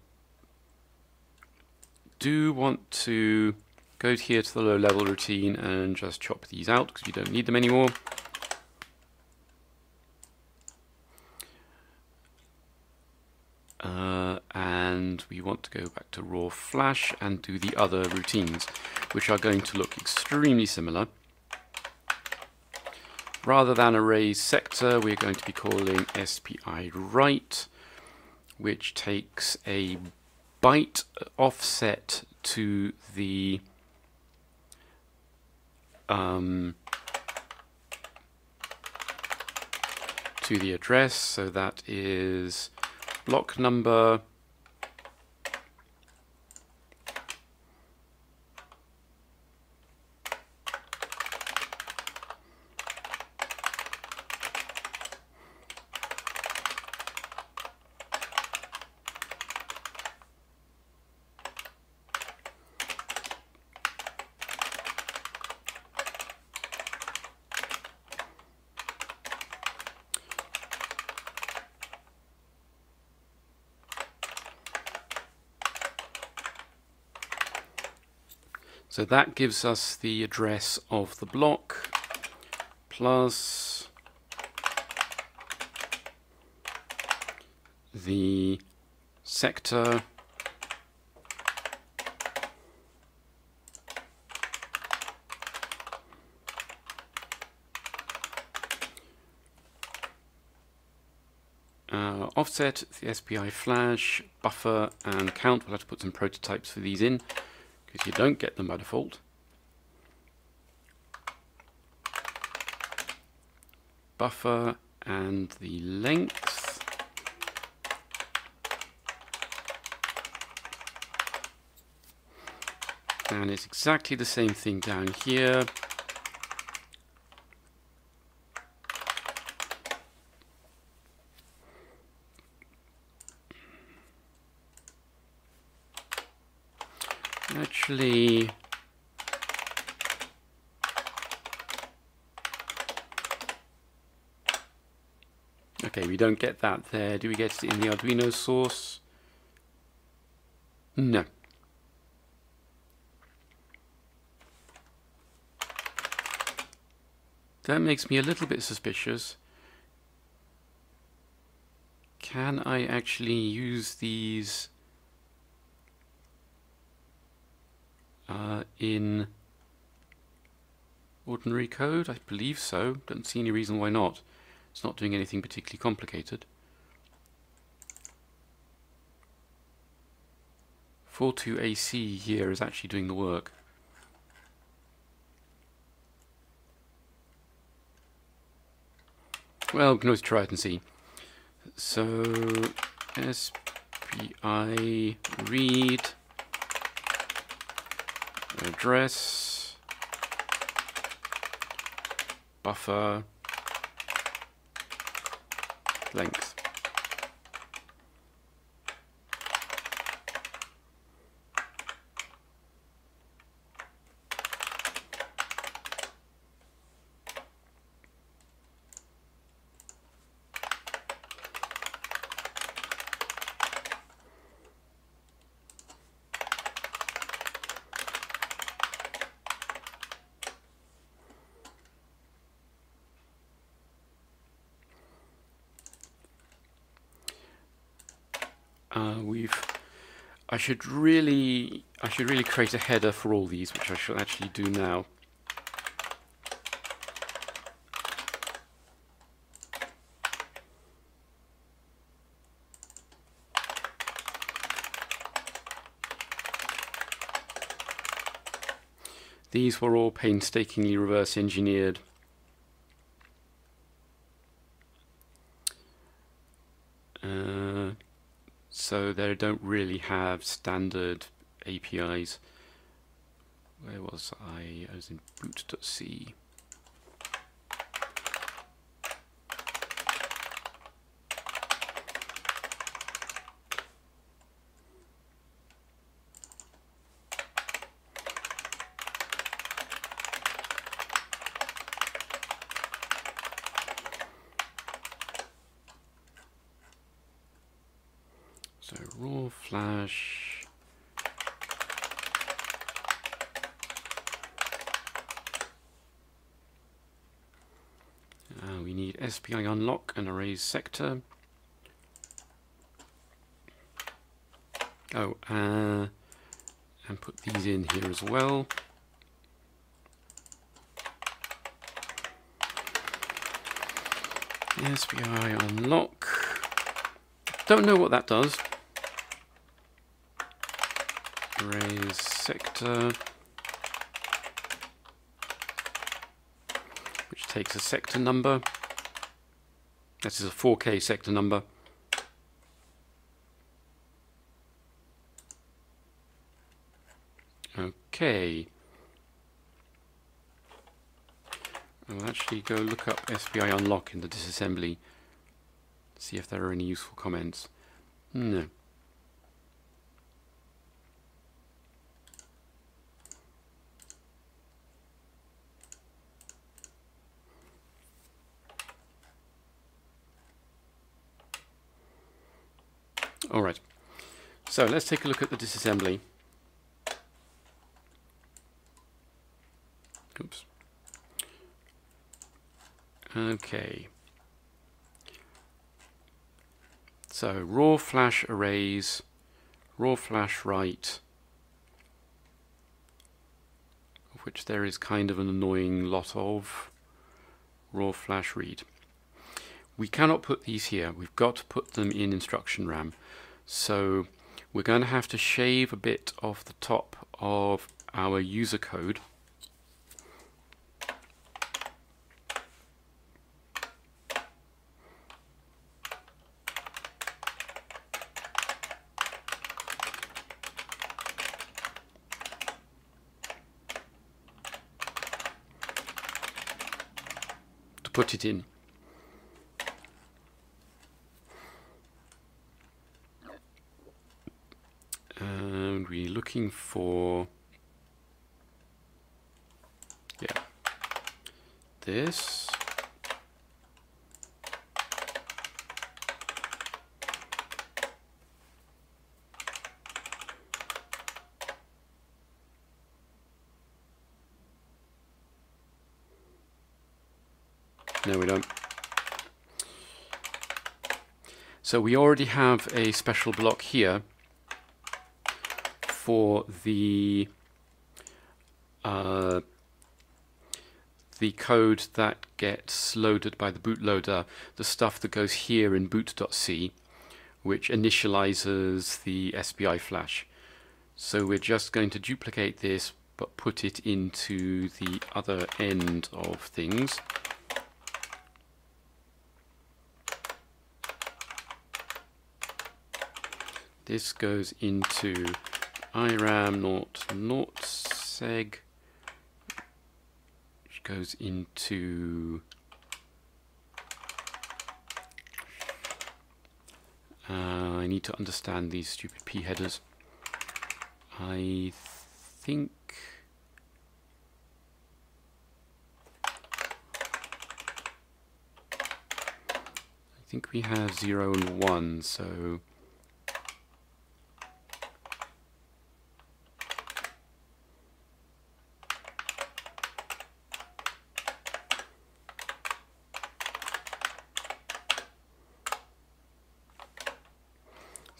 Speaker 1: do want to go here to the low level routine and just chop these out because you don't need them anymore. Uh, and we want to go back to raw flash and do the other routines which are going to look extremely similar rather than erase sector we're going to be calling SPI write which takes a byte offset to the um, to the address. So that is block number that gives us the address of the block plus the sector uh, offset, the SPI flash, buffer and count. We'll have to put some prototypes for these in because you don't get them by default. Buffer and the length. And it's exactly the same thing down here. Actually, okay, we don't get that there. Do we get it in the Arduino source? No. That makes me a little bit suspicious. Can I actually use these uh, in ordinary code? I believe so. Don't see any reason why not. It's not doing anything particularly complicated. 42AC here is actually doing the work. Well, we can always try it and see. So, SPI read address buffer length. Uh, we've I should really I should really create a header for all these, which I shall actually do now. These were all painstakingly reverse engineered so they don't really have standard APIs. Where was I? I was in boot.c. So raw flash. Uh, we need SPI unlock and erase sector. Oh, uh, and put these in here as well. SPI unlock. Don't know what that does. Erase sector, which takes a sector number. This is a 4K sector number. Okay. I'll actually go look up SPI unlock in the disassembly, see if there are any useful comments. No. All right, so let's take a look at the disassembly. Oops. Okay. So raw flash erase, raw flash write, of which there is kind of an annoying lot of, raw flash read. We cannot put these here, we've got to put them in instruction RAM. So we're going to have to shave a bit off the top of our user code to put it in. And we're looking for, yeah, this. No, we don't. So we already have a special block here for the uh, the code that gets loaded by the bootloader, the stuff that goes here in boot.c, which initializes the SPI flash. So we're just going to duplicate this, but put it into the other end of things. This goes into IRAM not not seg which goes into uh, I need to understand these stupid p headers. I think I think we have 0 and 1 so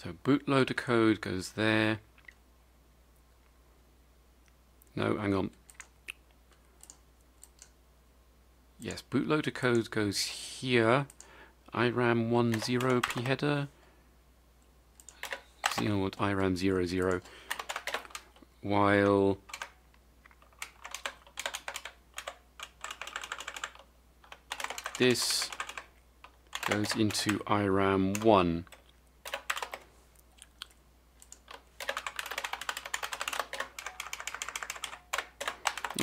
Speaker 1: So bootloader code goes there. No, hang on. Yes, bootloader code goes here. IRAM 10 p header. What IRAM 00. While this goes into IRAM 1.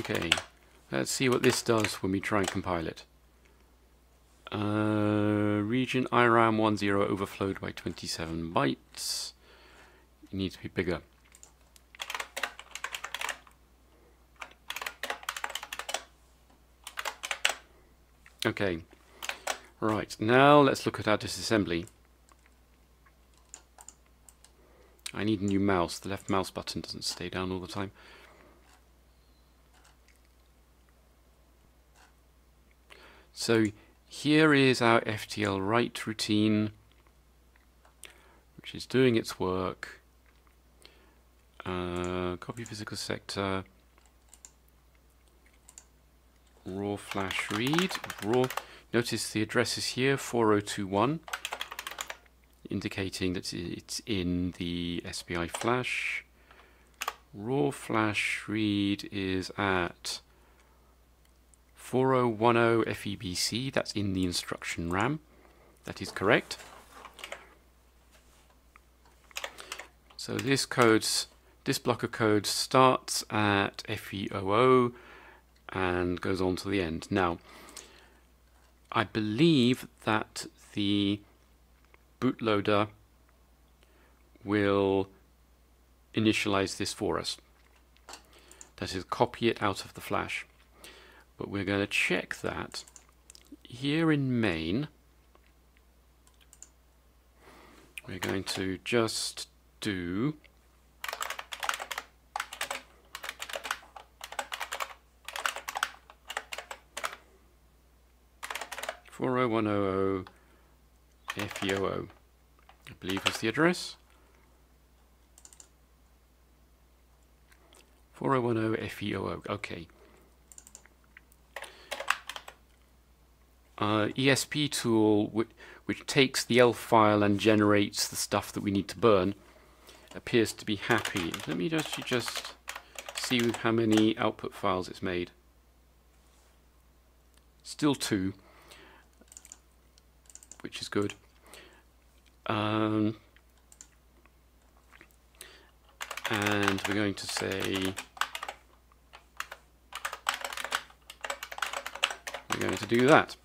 Speaker 1: Okay, let's see what this does when we try and compile it. Uh, region IRAM 10 overflowed by 27 bytes. It needs to be bigger. Okay, right, now let's look at our disassembly. I need a new mouse. The left mouse button doesn't stay down all the time. So here is our FTL write routine, which is doing its work. Uh, copy physical sector, raw flash read, raw. Notice the address is here, 4021, indicating that it's in the SPI flash. Raw flash read is at 4010 FEBC, that's in the instruction RAM. That is correct. So this code's this block of code starts at FE00 and goes on to the end. Now, I believe that the bootloader will initialize this for us. That is, copy it out of the flash. But we're going to check that here in main. We're going to just do four oh one oh oh FEOO, I believe is the address. 4010 FEOO. Okay. Uh, ESP tool, which, which takes the ELF file and generates the stuff that we need to burn, appears to be happy. Let me just, just see how many output files it's made. Still two, which is good. Um, and we're going to say we're going to do that.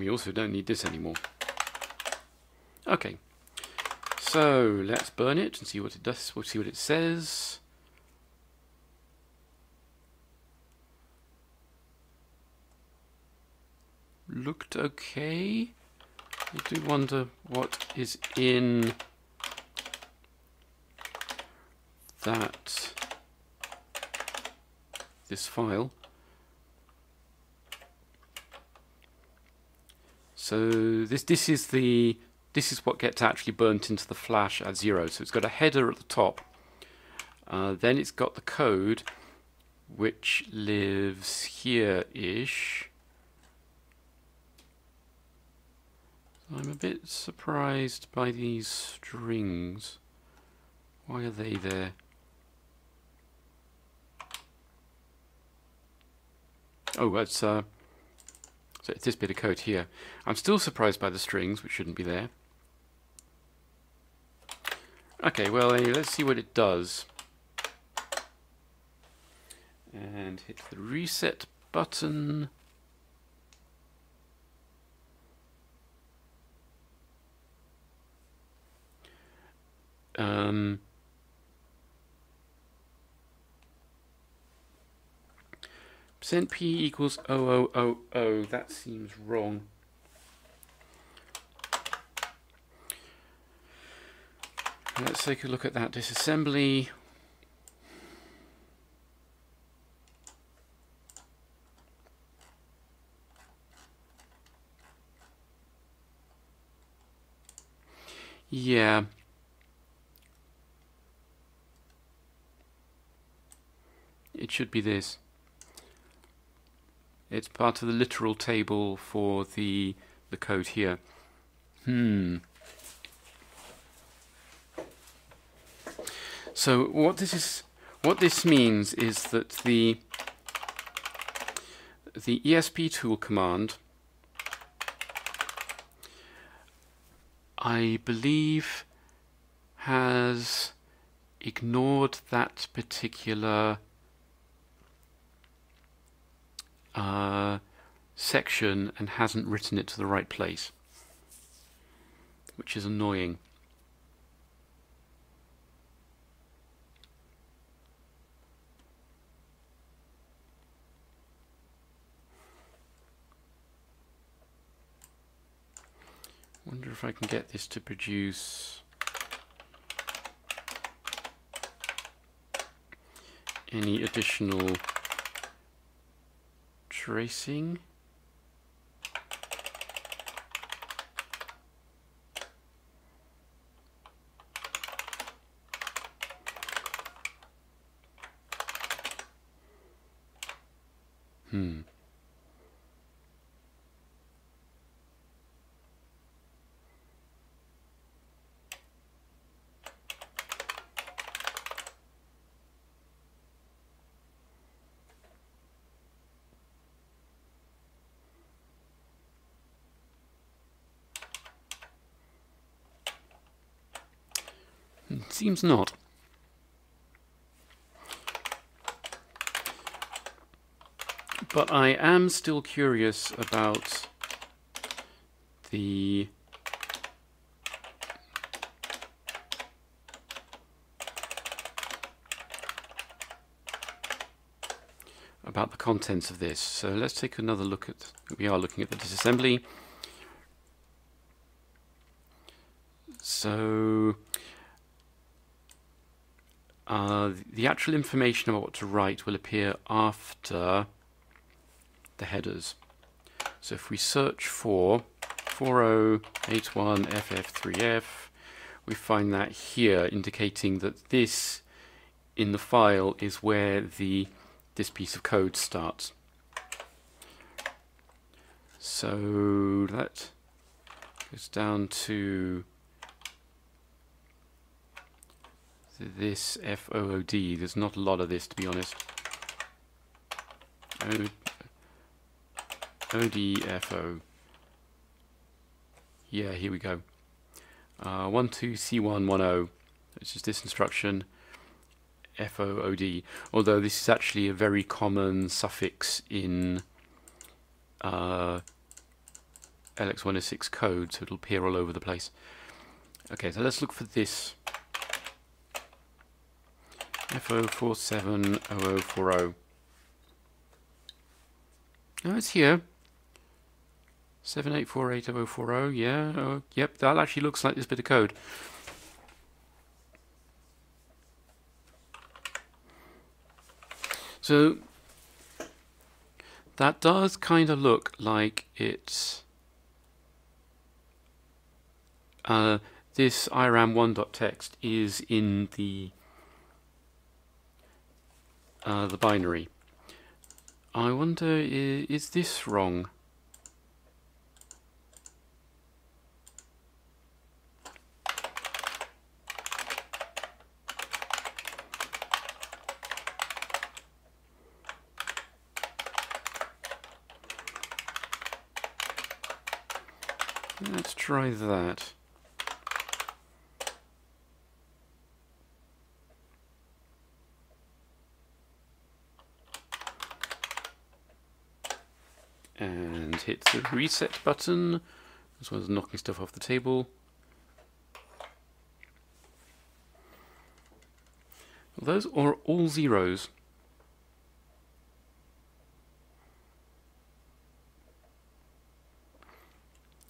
Speaker 1: We also don't need this anymore. Okay, so let's burn it and see what it does. We'll see what it says. looked okay. I do wonder what is in that this file. So this this is the this is what gets actually burnt into the flash at zero. So it's got a header at the top. Uh, then it's got the code which lives here-ish. I'm a bit surprised by these strings. Why are they there? Oh, that's uh, so it's this bit of code here. I'm still surprised by the strings, which shouldn't be there. Okay, well, anyway, let's see what it does. And hit the reset button. Um, percent p equals 0000. That seems wrong. Let's take a look at that disassembly. Yeah, it should be this. It's part of the literal table for the the code here. Hmm. So what this is what this means is that the the ESP tool command I believe has ignored that particular uh, section and hasn't written it to the right place, which is annoying. wonder if I can get this to produce any additional tracing. Hmm. Seems not. But I am still curious about the about the contents of this. So let's take another look at, we are looking at the disassembly. So uh, the actual information about what to write will appear after the headers. So if we search for 4081FF3F, we find that here indicating that this in the file is where the this piece of code starts. So that goes down to this FOOD. There's not a lot of this to be honest. O ODFO. Yeah, here we go. Uh, 12C110, which is this instruction, FOOD. Although this is actually a very common suffix in uh, LX106 code, so it'll appear all over the place. Okay, so let's look for this. FO470040. Oh, it's here. 78480040, yeah, oh, yep, that actually looks like this bit of code. So, that does kind of look like it's uh, this iram1.txt is in the uh, the binary. I wonder, is, is this wrong? Let's try that. And hit the reset button, as well as knocking stuff off the table. Those are all zeros.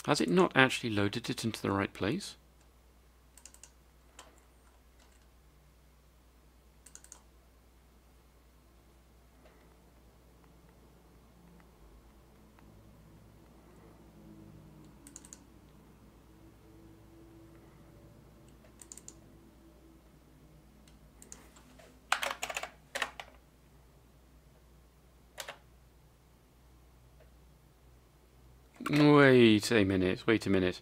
Speaker 1: Has it not actually loaded it into the right place? Wait a minute, wait a minute.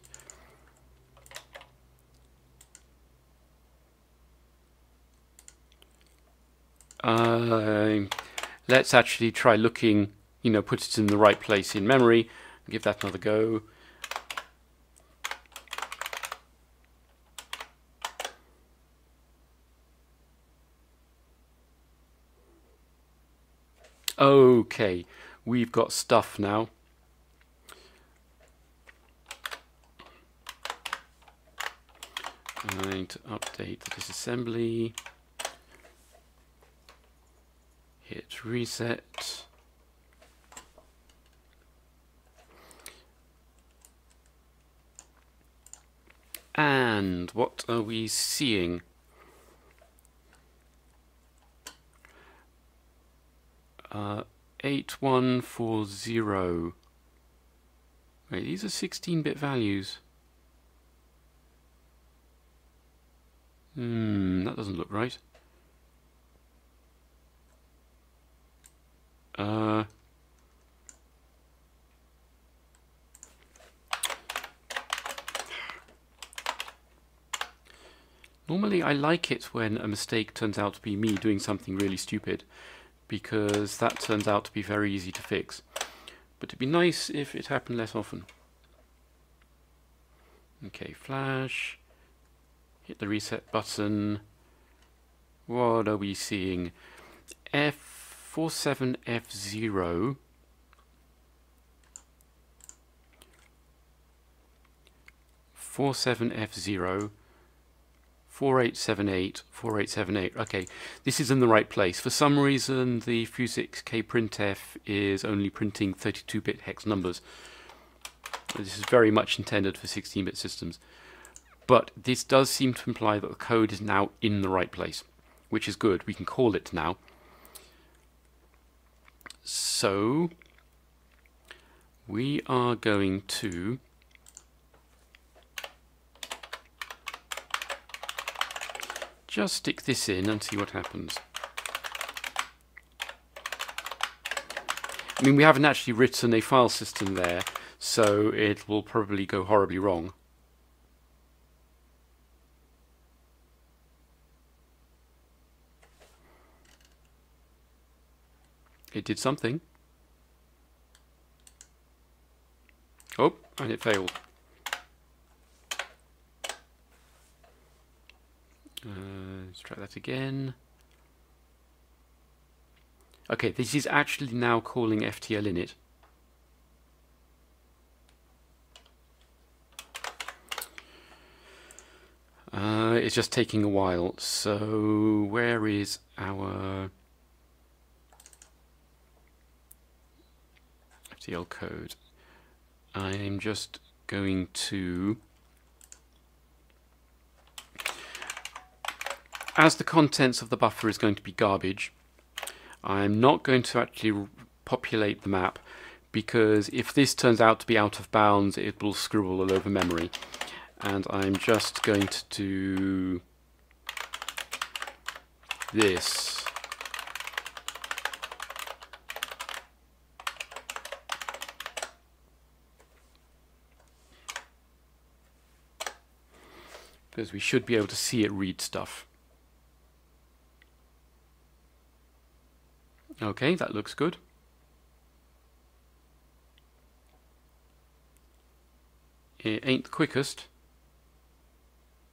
Speaker 1: Uh, let's actually try looking, you know, put it in the right place in memory. Give that another go. Okay, we've got stuff now. Going to update the disassembly. Hit reset. And what are we seeing? Uh, 8140. Wait, these are 16-bit values. Hmm, that doesn't look right. Uh, normally I like it when a mistake turns out to be me doing something really stupid because that turns out to be very easy to fix. But it'd be nice if it happened less often. Okay, flash. Hit the reset button. What are we seeing? F47F0. Four seven F zero, four eight seven eight, four eight seven eight. Okay, this is in the right place. For some reason, the Fuzix KPrintf is only printing 32-bit hex numbers. This is very much intended for 16-bit systems. But this does seem to imply that the code is now in the right place, which is good. We can call it now. So we are going to just stick this in and see what happens. I mean, we haven't actually written a file system there, so it will probably go horribly wrong. It did something. Oh, and it failed. Uh, let's try that again. Okay, this is actually now calling FTL init. Uh, it's just taking a while. So where is our FTL code? I'm just going to as the contents of the buffer is going to be garbage I'm not going to actually populate the map because if this turns out to be out of bounds it will scribble all over memory and I'm just going to do this because we should be able to see it read stuff Okay, that looks good. It ain't the quickest.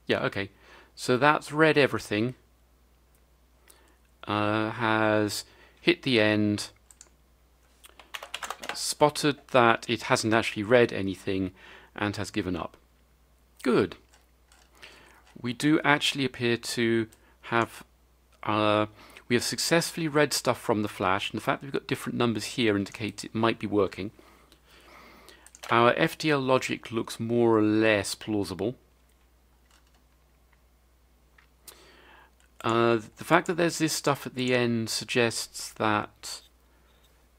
Speaker 1: Yeah, okay. So that's read everything. Uh, has hit the end, spotted that it hasn't actually read anything, and has given up. Good. We do actually appear to have uh, we have successfully read stuff from the flash, and the fact that we've got different numbers here indicates it might be working. Our FTL logic looks more or less plausible. Uh, the fact that there's this stuff at the end suggests that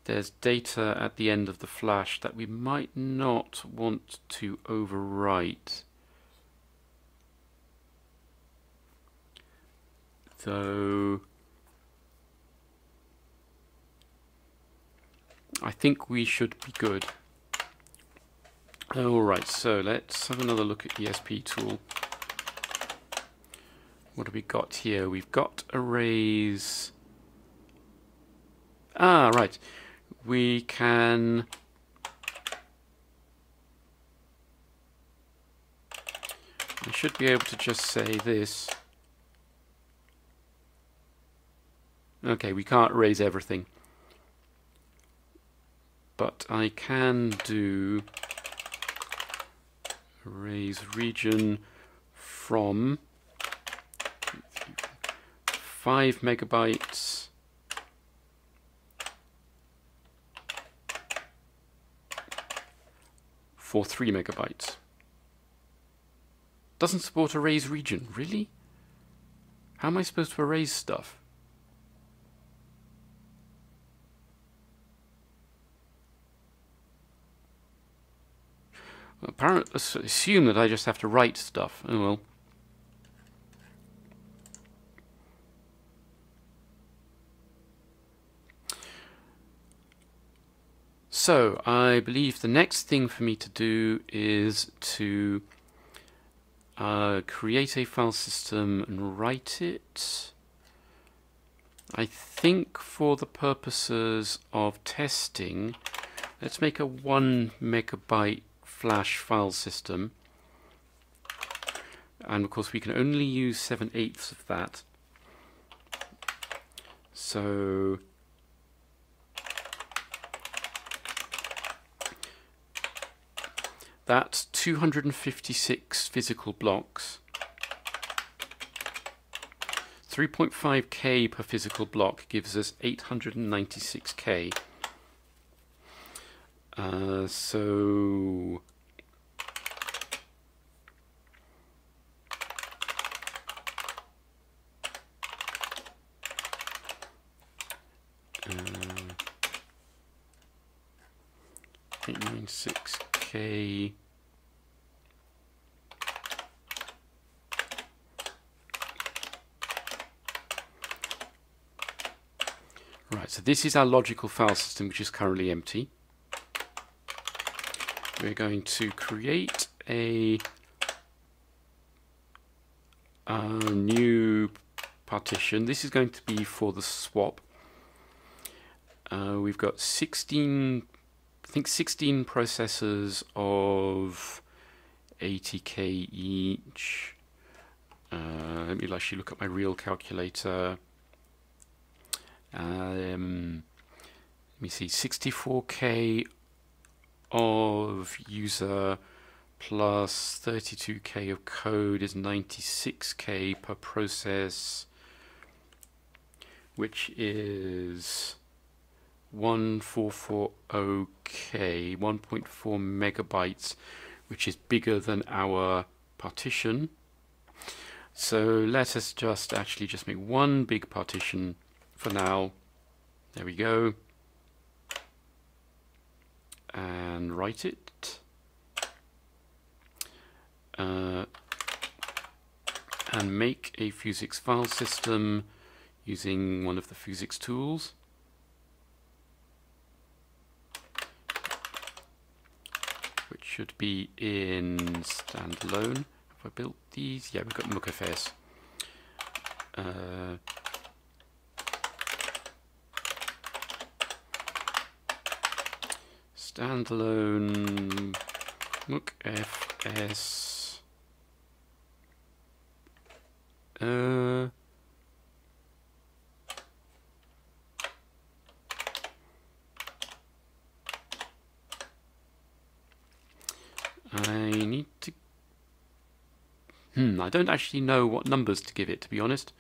Speaker 1: there's data at the end of the flash that we might not want to overwrite. So I think we should be good. Alright, so let's have another look at the ESP tool. What have we got here? We've got erase. Ah, right. We can... I should be able to just say this. Okay, we can't erase everything but I can do erase region from 5 megabytes for 3 megabytes. Doesn't support erase region, really? How am I supposed to erase stuff? Apparently, assume that I just have to write stuff. Oh well. So, I believe the next thing for me to do is to uh, create a file system and write it. I think for the purposes of testing, let's make a one megabyte flash file system. And of course we can only use 7 eighths of that. So that's 256 physical blocks. 3.5k per physical block gives us 896k. Uh, so uh, eight nine six K Right, so this is our logical file system which is currently empty. We're going to create a, a new partition. This is going to be for the swap. Uh, we've got 16, I think 16 processors of 80k each. Uh, let me actually look at my real calculator. Um, let me see, 64k of user plus 32k of code is 96k per process, which is 1440k, 1.4 megabytes, which is bigger than our partition. So let us just actually just make one big partition for now. There we go. And write it. Uh, and make a Fuzix file system using one of the Fuzix tools. Which should be in standalone. Have I built these? Yeah, we've got MookFS. Uh, standalone MookFS uh, I need to hmm I don't actually know what numbers to give it to be honest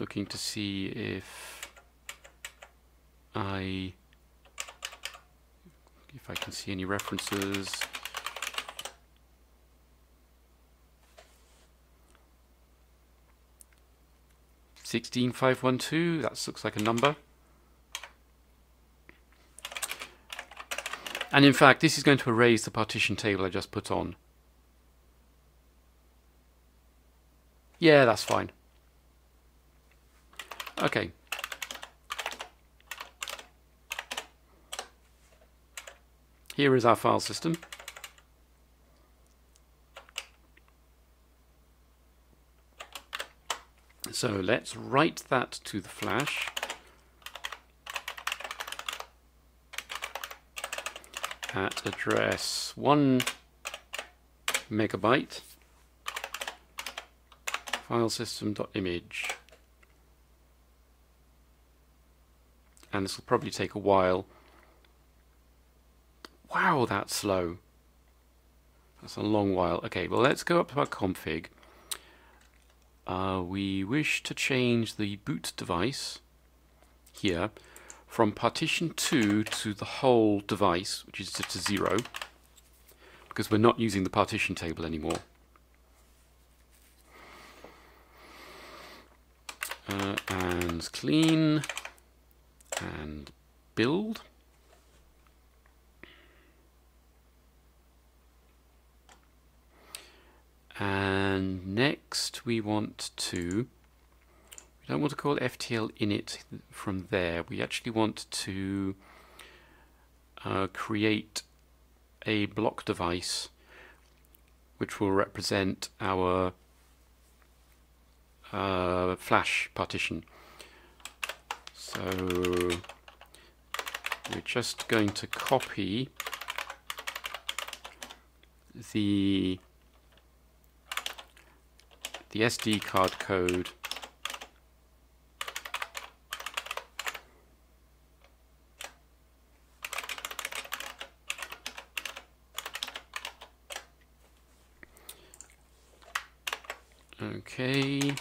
Speaker 1: looking to see if I if I can see any references. Sixteen five one two. That looks like a number. And in fact, this is going to erase the partition table I just put on. Yeah, that's fine. Okay. Here is our file system. So let's write that to the flash. At address 1 megabyte file system.image. and this will probably take a while. Wow, that's slow. That's a long while. Okay, well let's go up to our config. Uh, we wish to change the boot device here from partition 2 to the whole device, which is to 0, because we're not using the partition table anymore. Uh, and clean and build. And next we want to, we don't want to call FTL init from there. We actually want to uh, create a block device which will represent our uh, flash partition. So we're just going to copy the the SD card code Okay.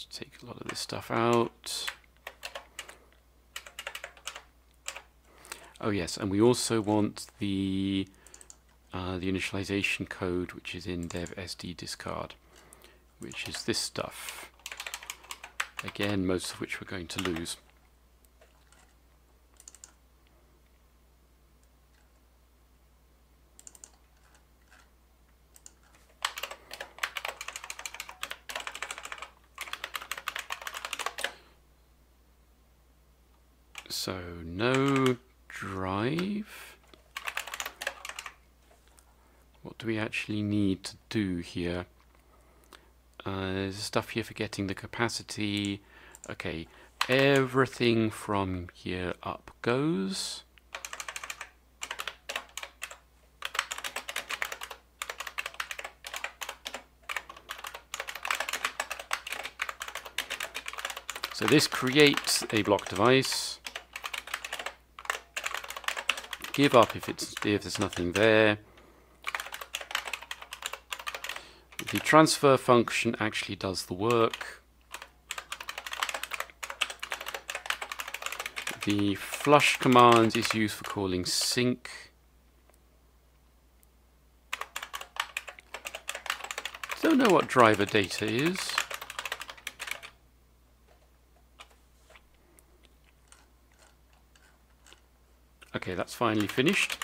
Speaker 1: Let's take a lot of this stuff out. Oh yes, and we also want the uh, the initialization code which is in dev sd discard, which is this stuff. Again, most of which we're going to lose. So no drive. What do we actually need to do here? Uh, there's stuff here for getting the capacity. Okay, everything from here up goes. So this creates a block device give up if it's if there's nothing there. The transfer function actually does the work. The flush command is used for calling sync. Don't know what driver data is. Okay, that's finally finished.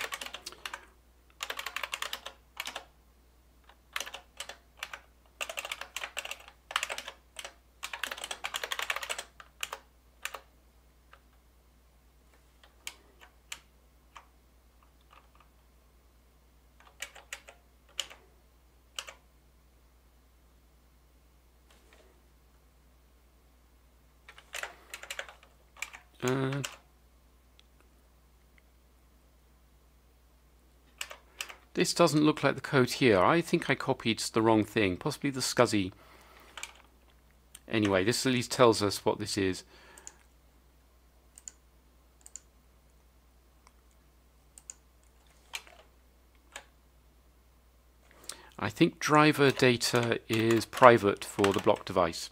Speaker 1: Uh, This doesn't look like the code here. I think I copied the wrong thing, possibly the SCSI. Anyway, this at least tells us what this is. I think driver data is private for the block device.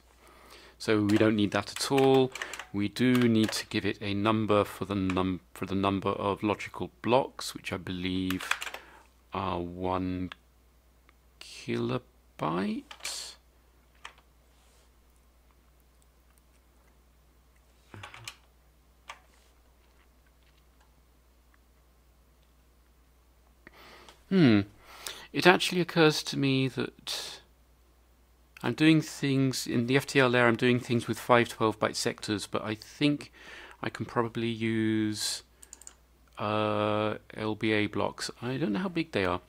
Speaker 1: So we don't need that at all. We do need to give it a number for the num for the number of logical blocks, which I believe are one kilobyte. Hmm. It actually occurs to me that I'm doing things in the FTL layer. I'm doing things with 512 byte sectors, but I think I can probably use uh, LBA blocks. I don't know how big they are.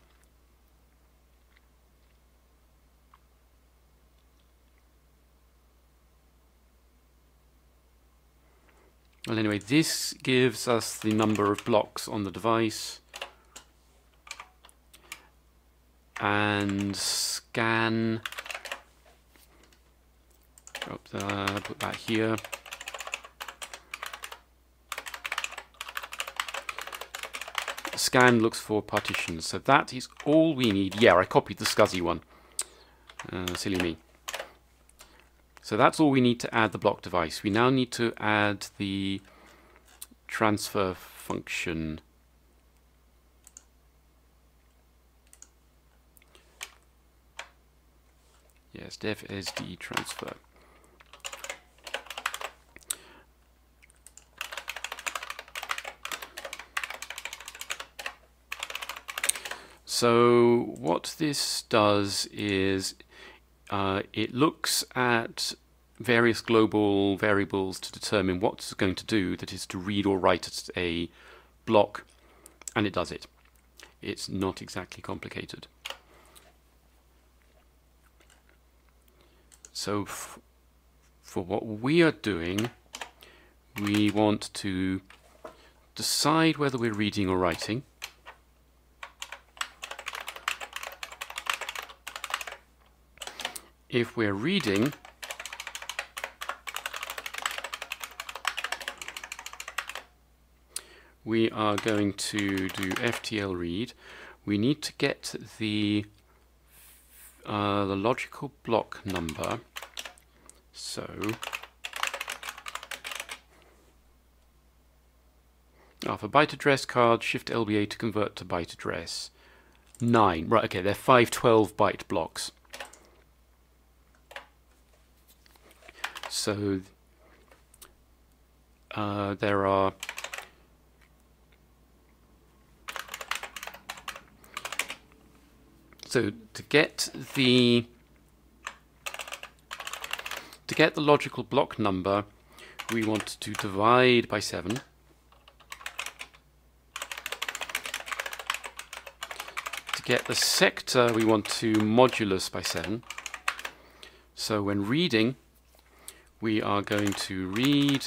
Speaker 1: Well, anyway, this gives us the number of blocks on the device. And scan. Oops, uh, put that here. Scan looks for partitions. So that is all we need. Yeah, I copied the SCSI one. Uh, silly me. So that's all we need to add the block device. We now need to add the transfer function. Yes, dev sd transfer. So what this does is uh, it looks at various global variables to determine what it's going to do, that is to read or write a block, and it does it. It's not exactly complicated. So for what we are doing, we want to decide whether we're reading or writing. If we're reading we are going to do FTL read. We need to get the uh, the logical block number. So oh, for byte address card, shift LBA to convert to byte address. Nine. Right, okay, they're 512 byte blocks. So uh, there are so to get the to get the logical block number we want to divide by 7 to get the sector we want to modulus by 7 so when reading we are going to read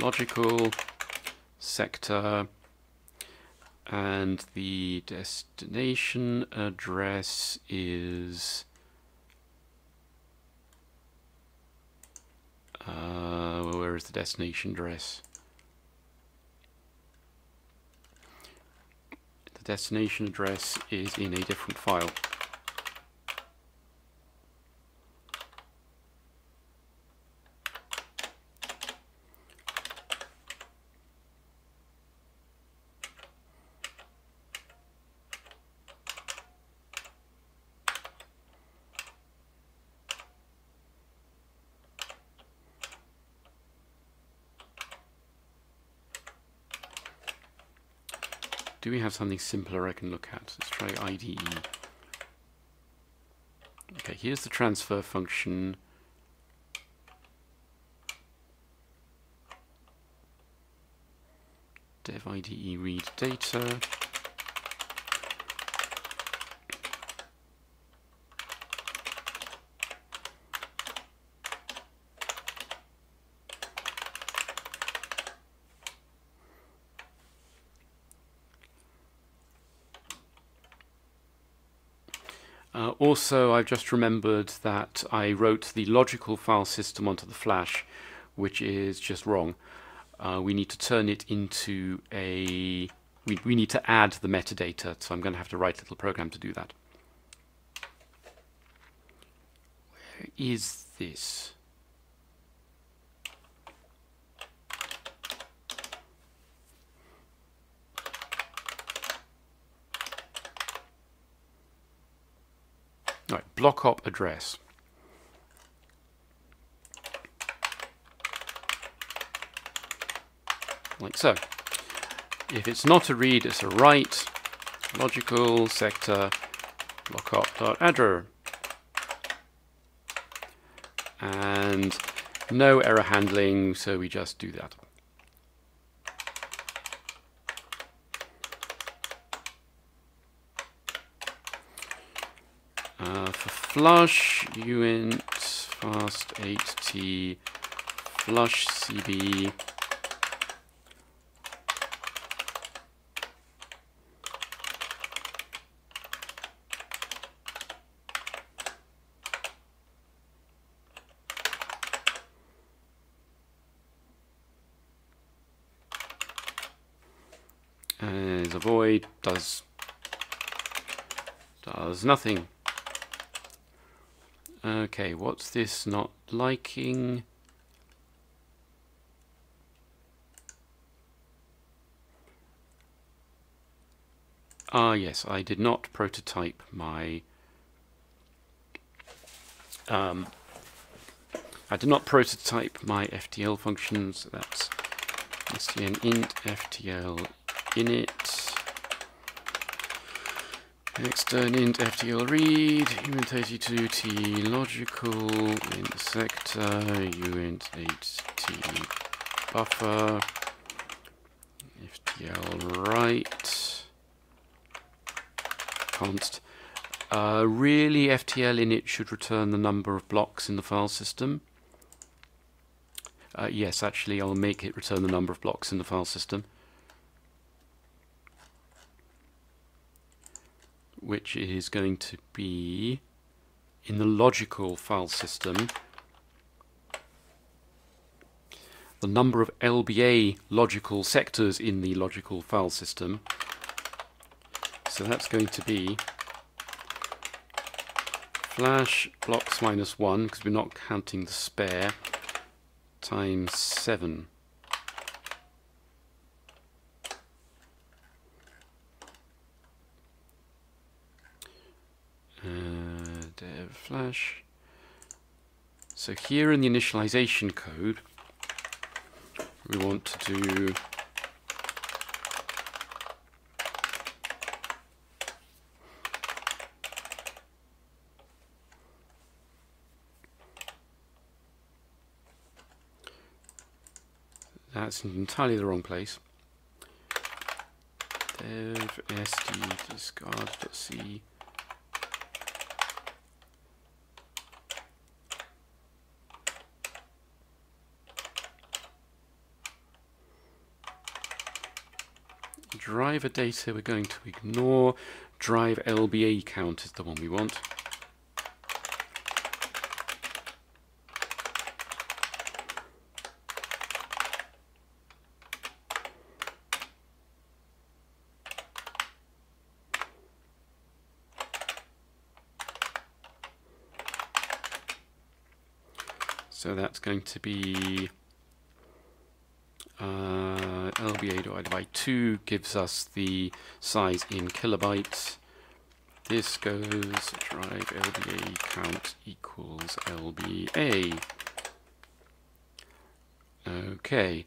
Speaker 1: logical sector and the destination address is uh, where is the destination address? The destination address is in a different file have something simpler I can look at? Let's try IDE. Okay, here's the transfer function. dev IDE read data. Uh, also, I've just remembered that I wrote the logical file system onto the flash, which is just wrong. Uh, we need to turn it into a... We, we need to add the metadata, so I'm going to have to write a little program to do that. Where is this? Hop address. Like so. If it's not a read, it's a write. Logical sector blockhop.addr. And no error handling, so we just do that. Flush uint fast 8t flush cb as a void does does nothing Okay, what's this not liking? Ah, yes, I did not prototype my... Um, I did not prototype my FTL functions. That's stn int ftl init extern int ftl read uint 82t logical int sector uint 8t buffer ftl write const. Uh, really ftl init should return the number of blocks in the file system. Uh, yes actually I'll make it return the number of blocks in the file system which is going to be in the logical file system the number of LBA logical sectors in the logical file system. So that's going to be flash blocks minus 1, because we're not counting the spare, times 7. Uh, dev flash. So here in the initialization code, we want to do That's entirely the wrong place. Dev sd discard.c driver data we're going to ignore. Drive LBA count is the one we want. So that's going to be uh, LBA divided by 2 gives us the size in kilobytes. This goes drive LBA count equals LBA. Okay.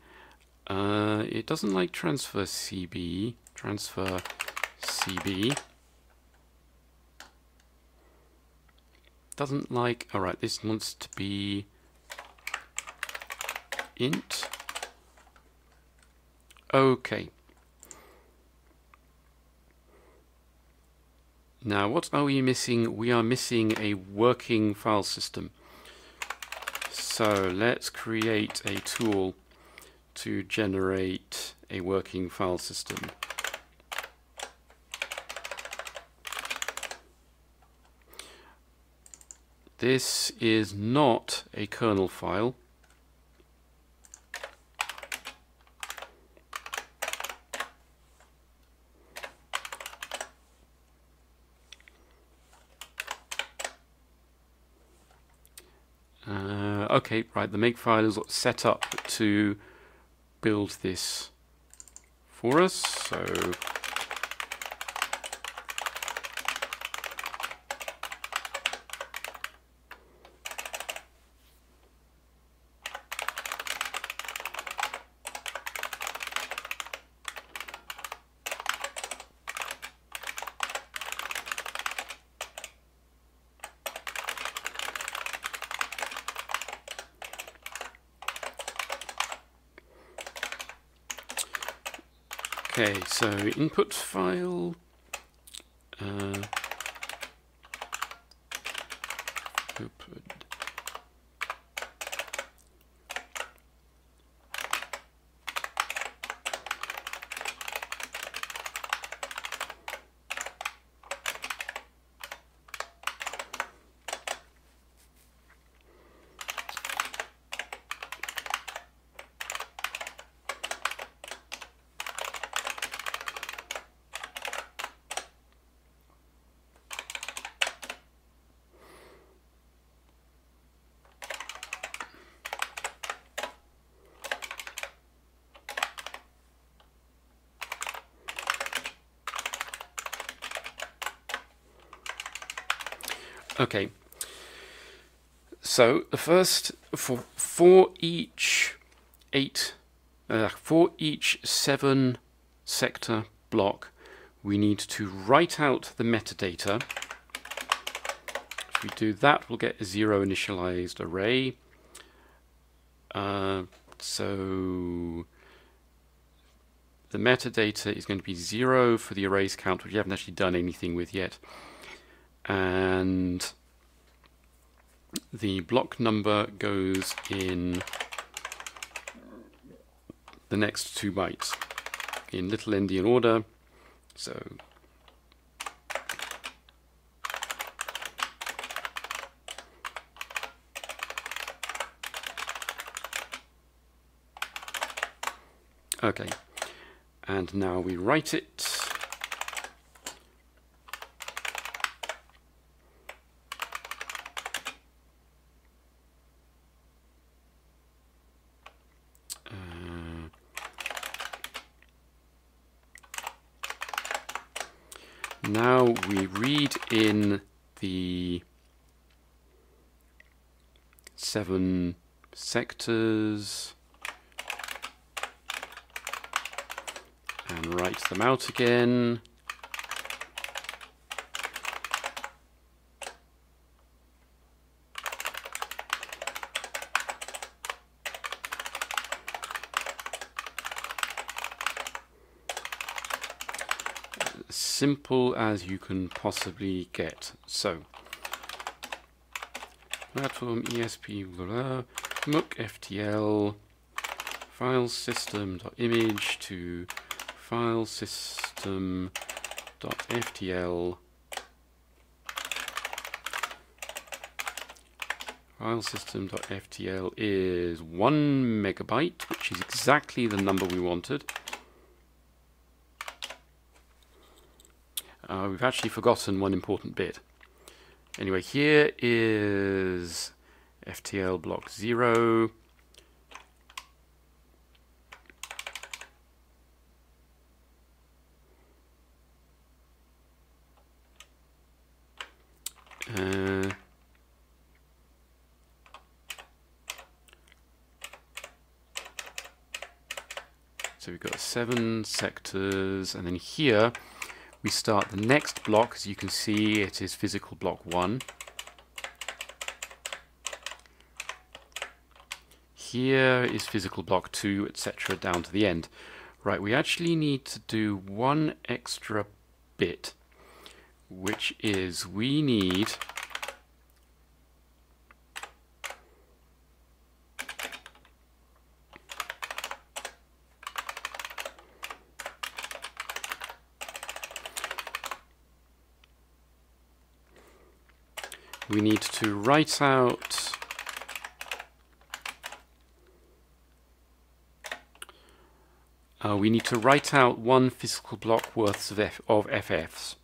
Speaker 1: Uh, it doesn't like transfer CB. Transfer CB. Doesn't like, alright, this wants to be int. Okay. Now, what are we missing? We are missing a working file system. So let's create a tool to generate a working file system. This is not a kernel file. Okay, right, the makefile is set up to build this for us. So Okay, so input file. Uh, Okay. So the first for for each eight uh, for each seven sector block, we need to write out the metadata. If we do that, we'll get a zero initialized array. Uh, so the metadata is going to be zero for the erase count, which we haven't actually done anything with yet and the block number goes in the next two bytes in little endian order. So Okay, and now we write it Now we read in the seven sectors and write them out again. simple as you can possibly get. So, platform ESP blah, MOOC FTL file system image to file system FTL file system FTL is one megabyte, which is exactly the number we wanted. Uh, we've actually forgotten one important bit. Anyway, here is FTL block 0. Uh, so we've got seven sectors, and then here we start the next block. As you can see, it is physical block 1. Here is physical block 2, etc. down to the end. Right, we actually need to do one extra bit, which is we need we need to write out uh, we need to write out one physical block worth of, F of FFs.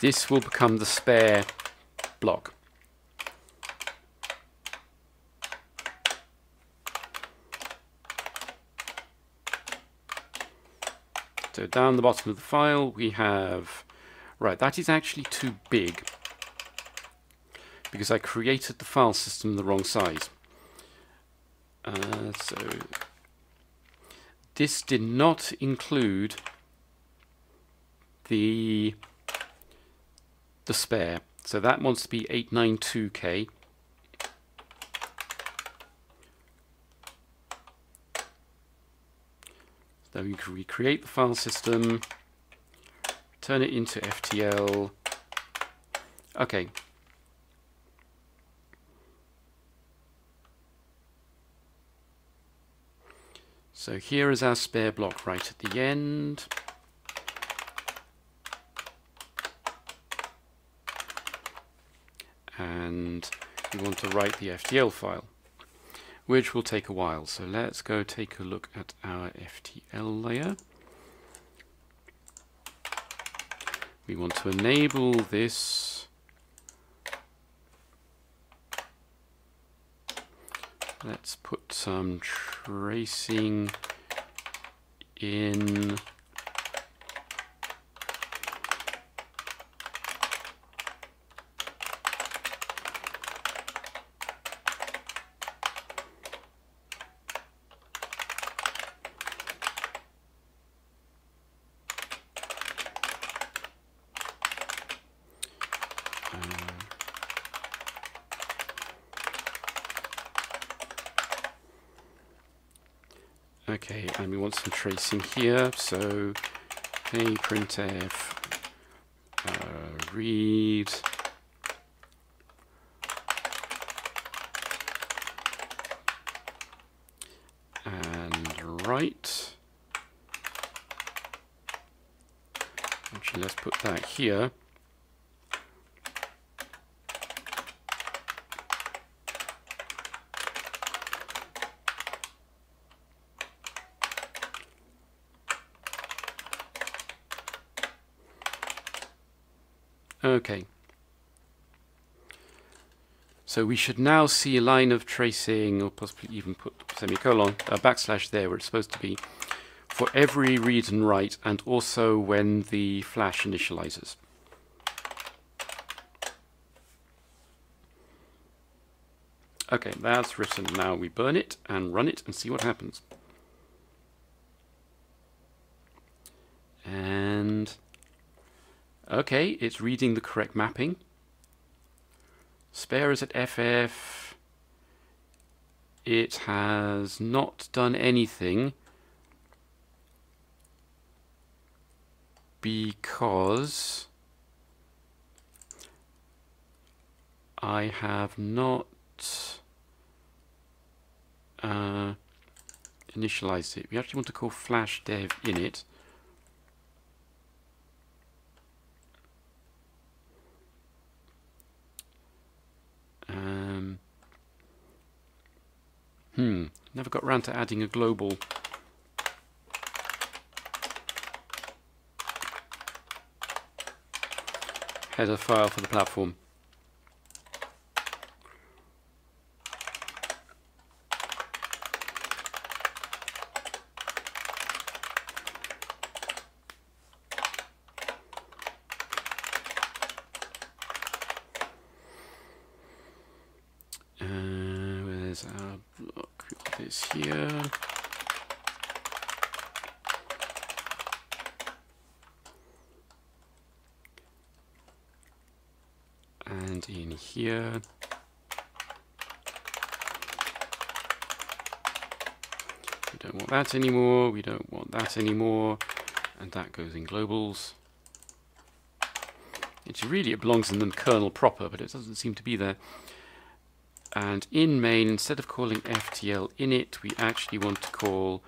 Speaker 1: This will become the spare block. So down the bottom of the file we have, right, that is actually too big because I created the file system the wrong size. Uh, so this did not include the the spare. So that wants to be 892K. So we can recreate the file system, turn it into FTL. Okay. So here is our spare block right at the end. and we want to write the FTL file which will take a while. So let's go take a look at our FTL layer. We want to enable this. Let's put some tracing in Okay, and we want some tracing here, so hey printf uh, read and write. Actually, let's put that here. Okay. So we should now see a line of tracing, or possibly even put semicolon, a backslash there where it's supposed to be, for every read and write, and also when the flash initializes. Okay, that's written. Now we burn it and run it and see what happens. And okay, it's reading the correct mapping. Spare is at FF. It has not done anything because I have not uh, initialized it. We actually want to call flash dev init. Um, hmm, never got around to adding a global header file for the platform. here. And in here. We don't want that anymore, we don't want that anymore, and that goes in globals. It's really, it belongs in the kernel proper, but it doesn't seem to be there. And in main, instead of calling ftl init, we actually want to call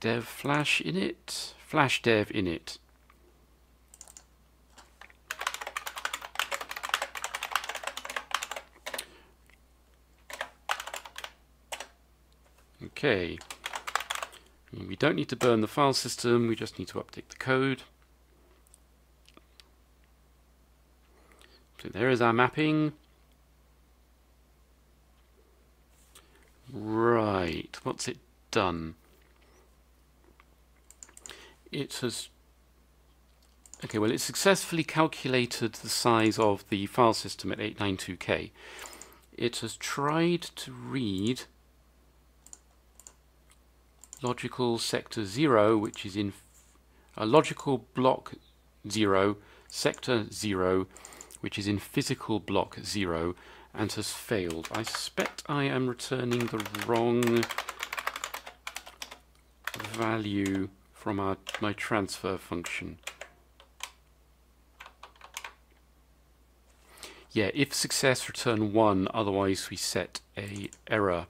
Speaker 1: dev flash init, flash dev init. Okay, we don't need to burn the file system, we just need to update the code. So there is our mapping. Right, what's it done? It has Okay, well, it successfully calculated the size of the file system at 892K. It has tried to read logical sector 0, which is in a logical block 0, sector 0, which is in physical block 0 and has failed. I suspect I am returning the wrong value from our, my transfer function. Yeah, if success return 1, otherwise we set a error.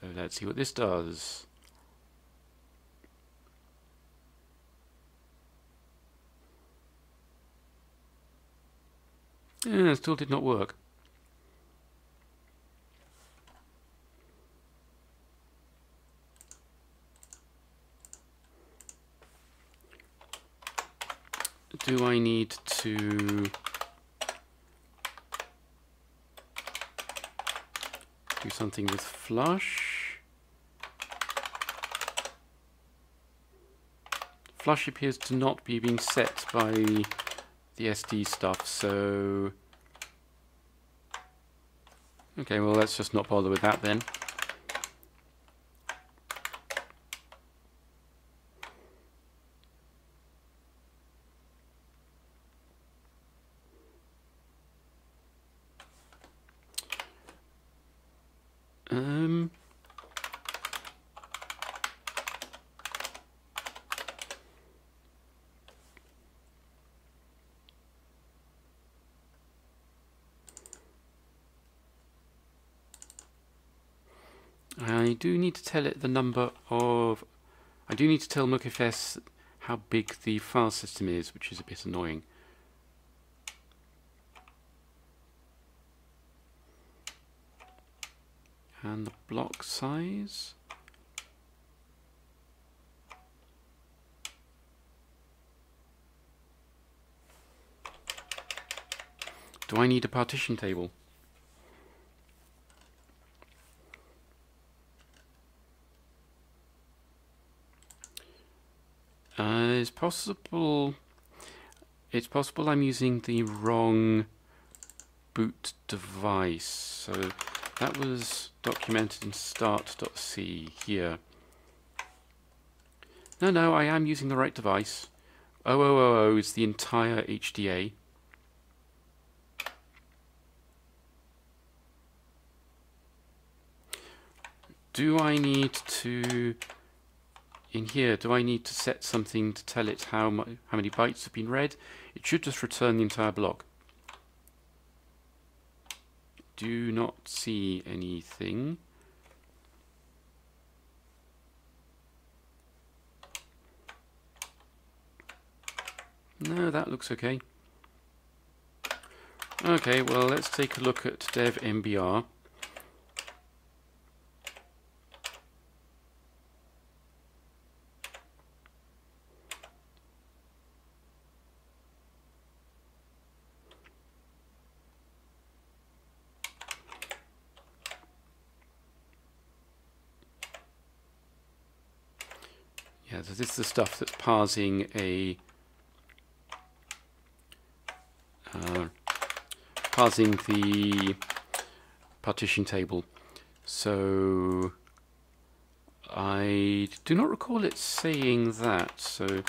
Speaker 1: So let's see what this does. Yeah, still did not work. Do I need to do something with flush? Flush appears to not be being set by the SD stuff, so... Okay, well let's just not bother with that then. I do need to tell it the number of... I do need to tell mkfs how big the file system is, which is a bit annoying. and the block size. Do I need a partition table? Uh, it's possible. It's possible I'm using the wrong boot device. So that was documented in start.c here. No, no, I am using the right device. 0000 is the entire HDA. do I need to, in here, do I need to set something to tell it how, how many bytes have been read? It should just return the entire block. Do not see anything. No, that looks okay. Okay, well, let's take a look at dev MBR. Stuff that's parsing a uh, parsing the partition table. So I do not recall it saying that. So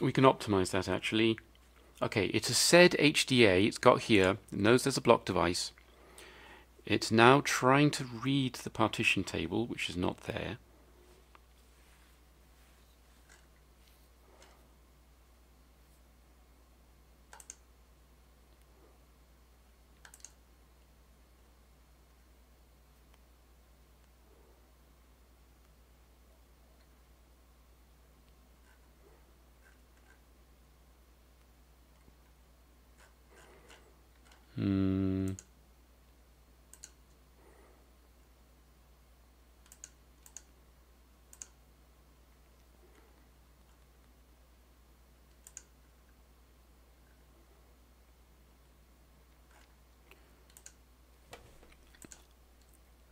Speaker 1: we can optimize that actually. Okay, it has said HDA, it's got here, it knows there's a block device. It's now trying to read the partition table, which is not there.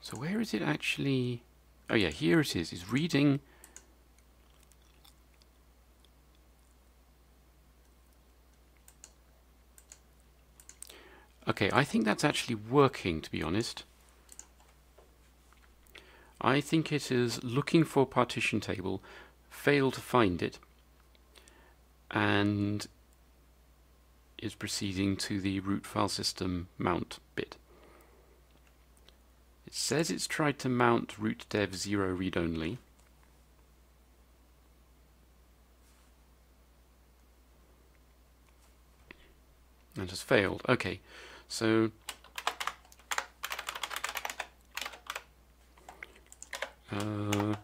Speaker 1: So where is it actually? Oh yeah, here it is. It's reading Okay, I think that's actually working, to be honest. I think it is looking for partition table, failed to find it, and is proceeding to the root file system mount bit. It says it's tried to mount root dev 0 read only. And has failed. Okay. So uh,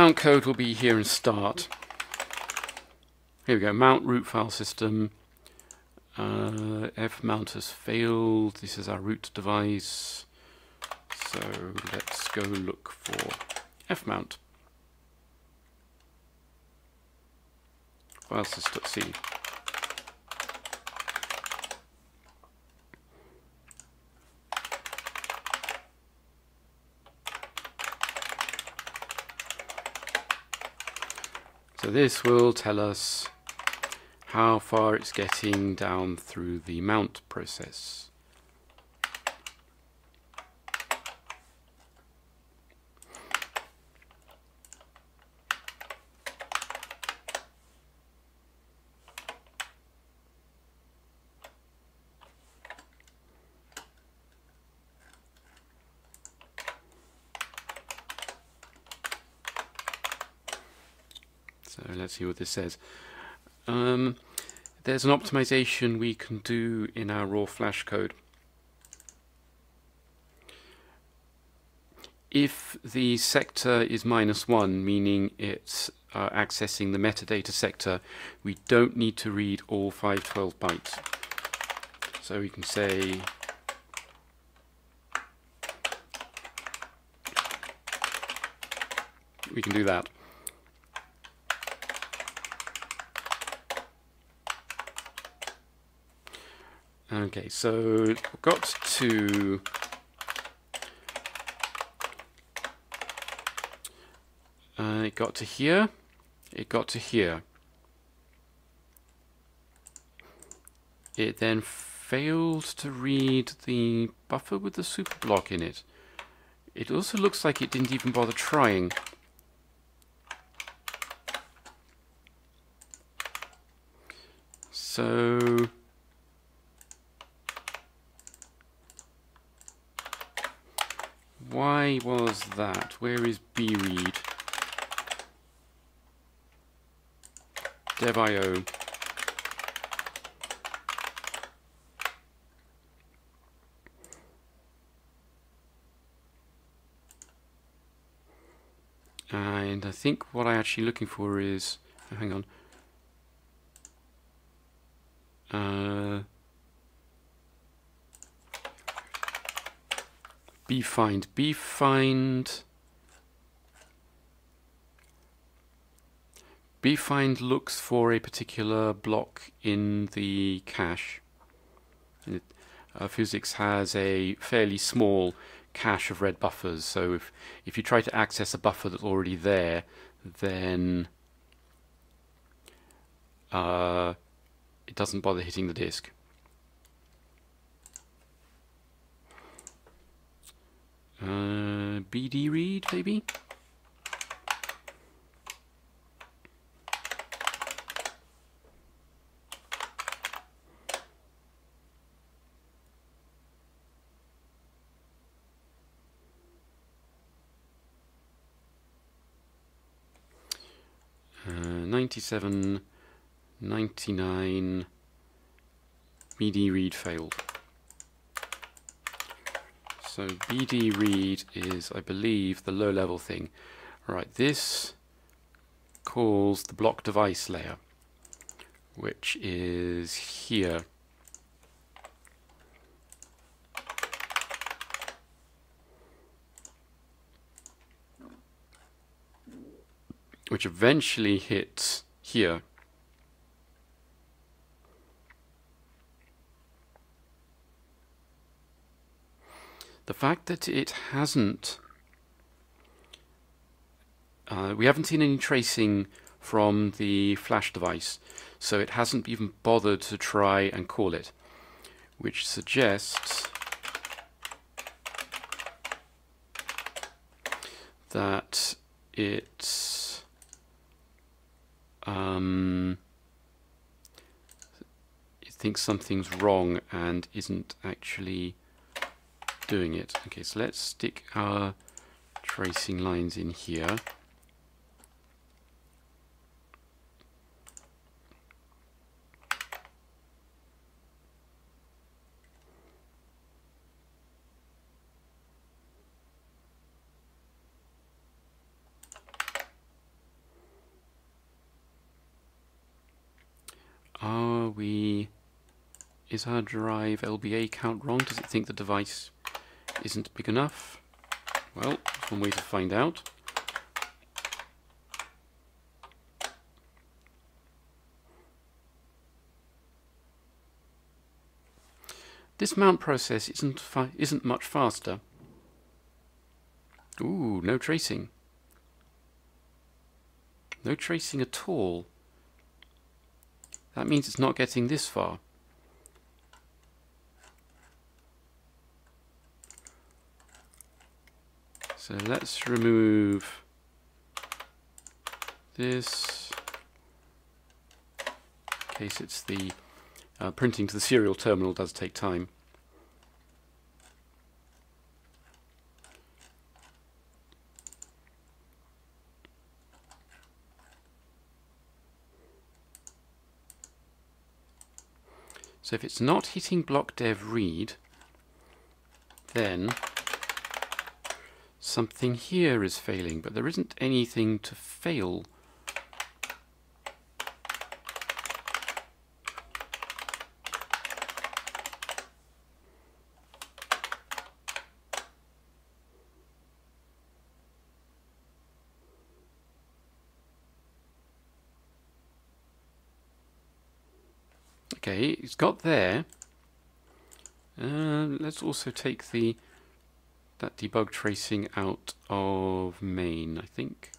Speaker 1: mount code will be here in start. Here we go, mount root file system. Uh, F mount has failed. This is our root device. So let's go look for F mount. Filesys.c. So this will tell us how far it's getting down through the mount process. See what this says. Um, there's an optimization we can do in our raw flash code. If the sector is minus one, meaning it's uh, accessing the metadata sector, we don't need to read all 512 bytes. So we can say we can do that. Okay, so got to uh, it got to here, it got to here. It then failed to read the buffer with the super block in it. It also looks like it didn't even bother trying. So Why was that? Where is bread? dev.io. And I think what I'm actually looking for is, hang on, uh, bfind bfind bfind looks for a particular block in the cache. It, uh, Fuzix has a fairly small cache of red buffers. So if if you try to access a buffer that's already there then uh, it doesn't bother hitting the disk Uh, BD read, maybe? Uh, 97, 99, BD read failed. So BD read is, I believe, the low level thing. Right, this calls the block device layer, which is here. Which eventually hits here. The fact that it hasn't uh, we haven't seen any tracing from the flash device so it hasn't even bothered to try and call it which suggests that it's um, it thinks something's wrong and isn't actually doing it. Okay, so let's stick our tracing lines in here. Are we... Is our drive LBA count wrong? Does it think the device isn't big enough? Well, one way to find out. This mount process isn't isn't much faster. Ooh, no tracing. No tracing at all. That means it's not getting this far. So let's remove this in case it's the uh, printing to the serial terminal does take time. So if it's not hitting block dev read, then something here is failing, but there isn't anything to fail. Okay, it's got there. Uh, let's also take the that debug tracing out of main, I think.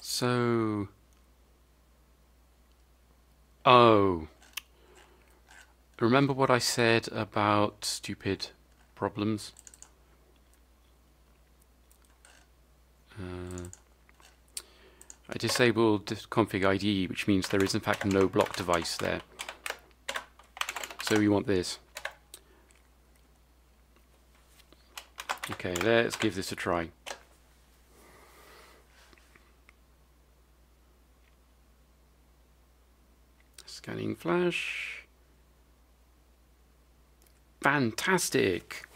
Speaker 1: So, oh, remember what I said about stupid problems? Uh, I disabled config ID, which means there is in fact no block device there. So we want this. Okay, let's give this a try. Scanning flash. Fantastic!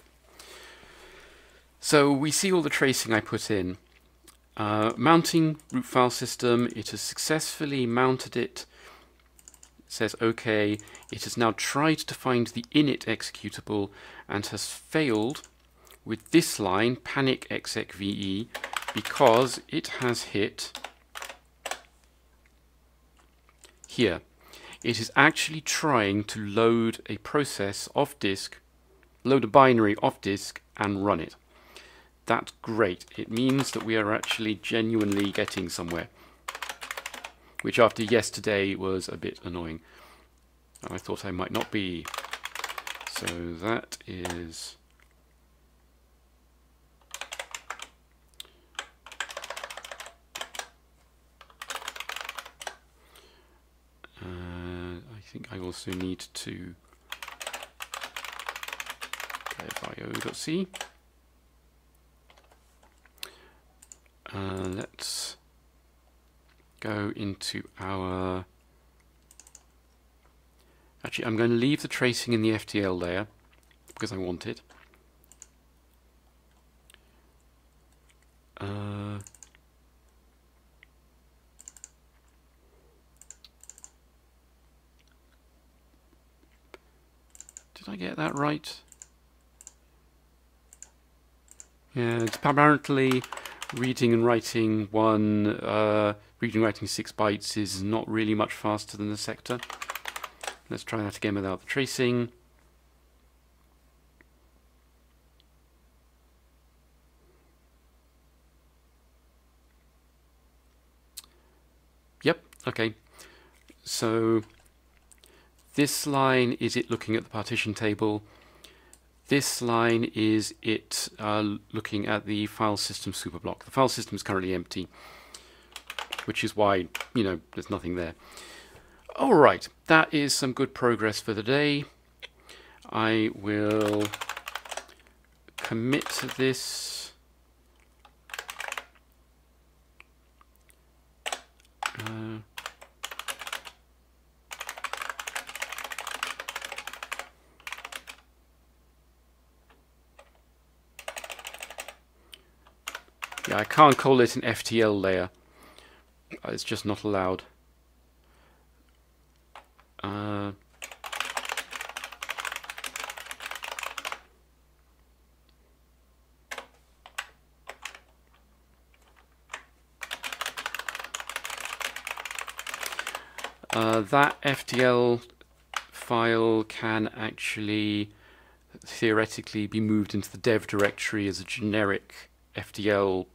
Speaker 1: So we see all the tracing I put in. Uh, mounting root file system, it has successfully mounted it. it. says OK. It has now tried to find the init executable and has failed with this line, panic execve, because it has hit here. It is actually trying to load a process off disk, load a binary off disk and run it. That's great. It means that we are actually genuinely getting somewhere. Which after yesterday was a bit annoying. I thought I might not be. So that is... Uh, I think I also need to io.c. Uh, let's go into our... Actually, I'm going to leave the tracing in the FTL layer because I want it. Uh, did I get that right? Yeah, it's apparently reading and writing one, uh, reading and writing six bytes is not really much faster than the sector. Let's try that again without the tracing. Yep, okay. So this line is it looking at the partition table. This line is it uh, looking at the file system superblock. The file system is currently empty, which is why, you know, there's nothing there. All right, that is some good progress for the day. I will commit this. Uh, Yeah, I can't call it an FTL layer. It's just not allowed. Uh, uh, that FTL file can actually theoretically be moved into the dev directory as a generic FTL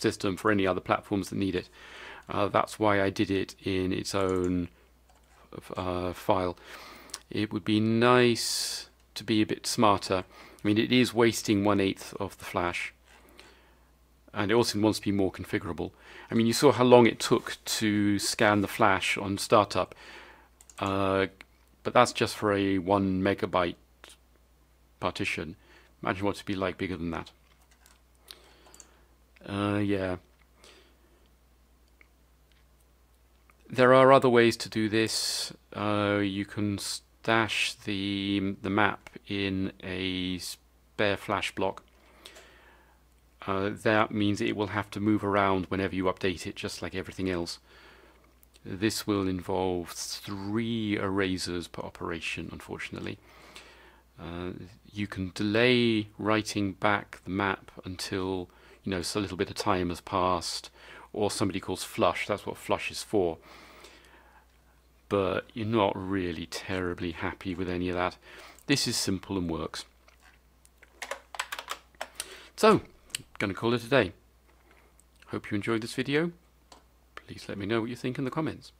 Speaker 1: system for any other platforms that need it. Uh, that's why I did it in its own uh, file. It would be nice to be a bit smarter. I mean, it is wasting one eighth of the flash, and it also wants to be more configurable. I mean, you saw how long it took to scan the flash on startup. Uh, but that's just for a one megabyte partition. Imagine what it'd be like bigger than that. Uh, yeah. There are other ways to do this. Uh, you can stash the the map in a spare flash block. Uh, that means it will have to move around whenever you update it, just like everything else. This will involve three erasers per operation, unfortunately. Uh, you can delay writing back the map until you know so a little bit of time has passed, or somebody calls flush. That's what flush is for. But you're not really terribly happy with any of that. This is simple and works. So, gonna call it a day. Hope you enjoyed this video. Please let me know what you think in the comments.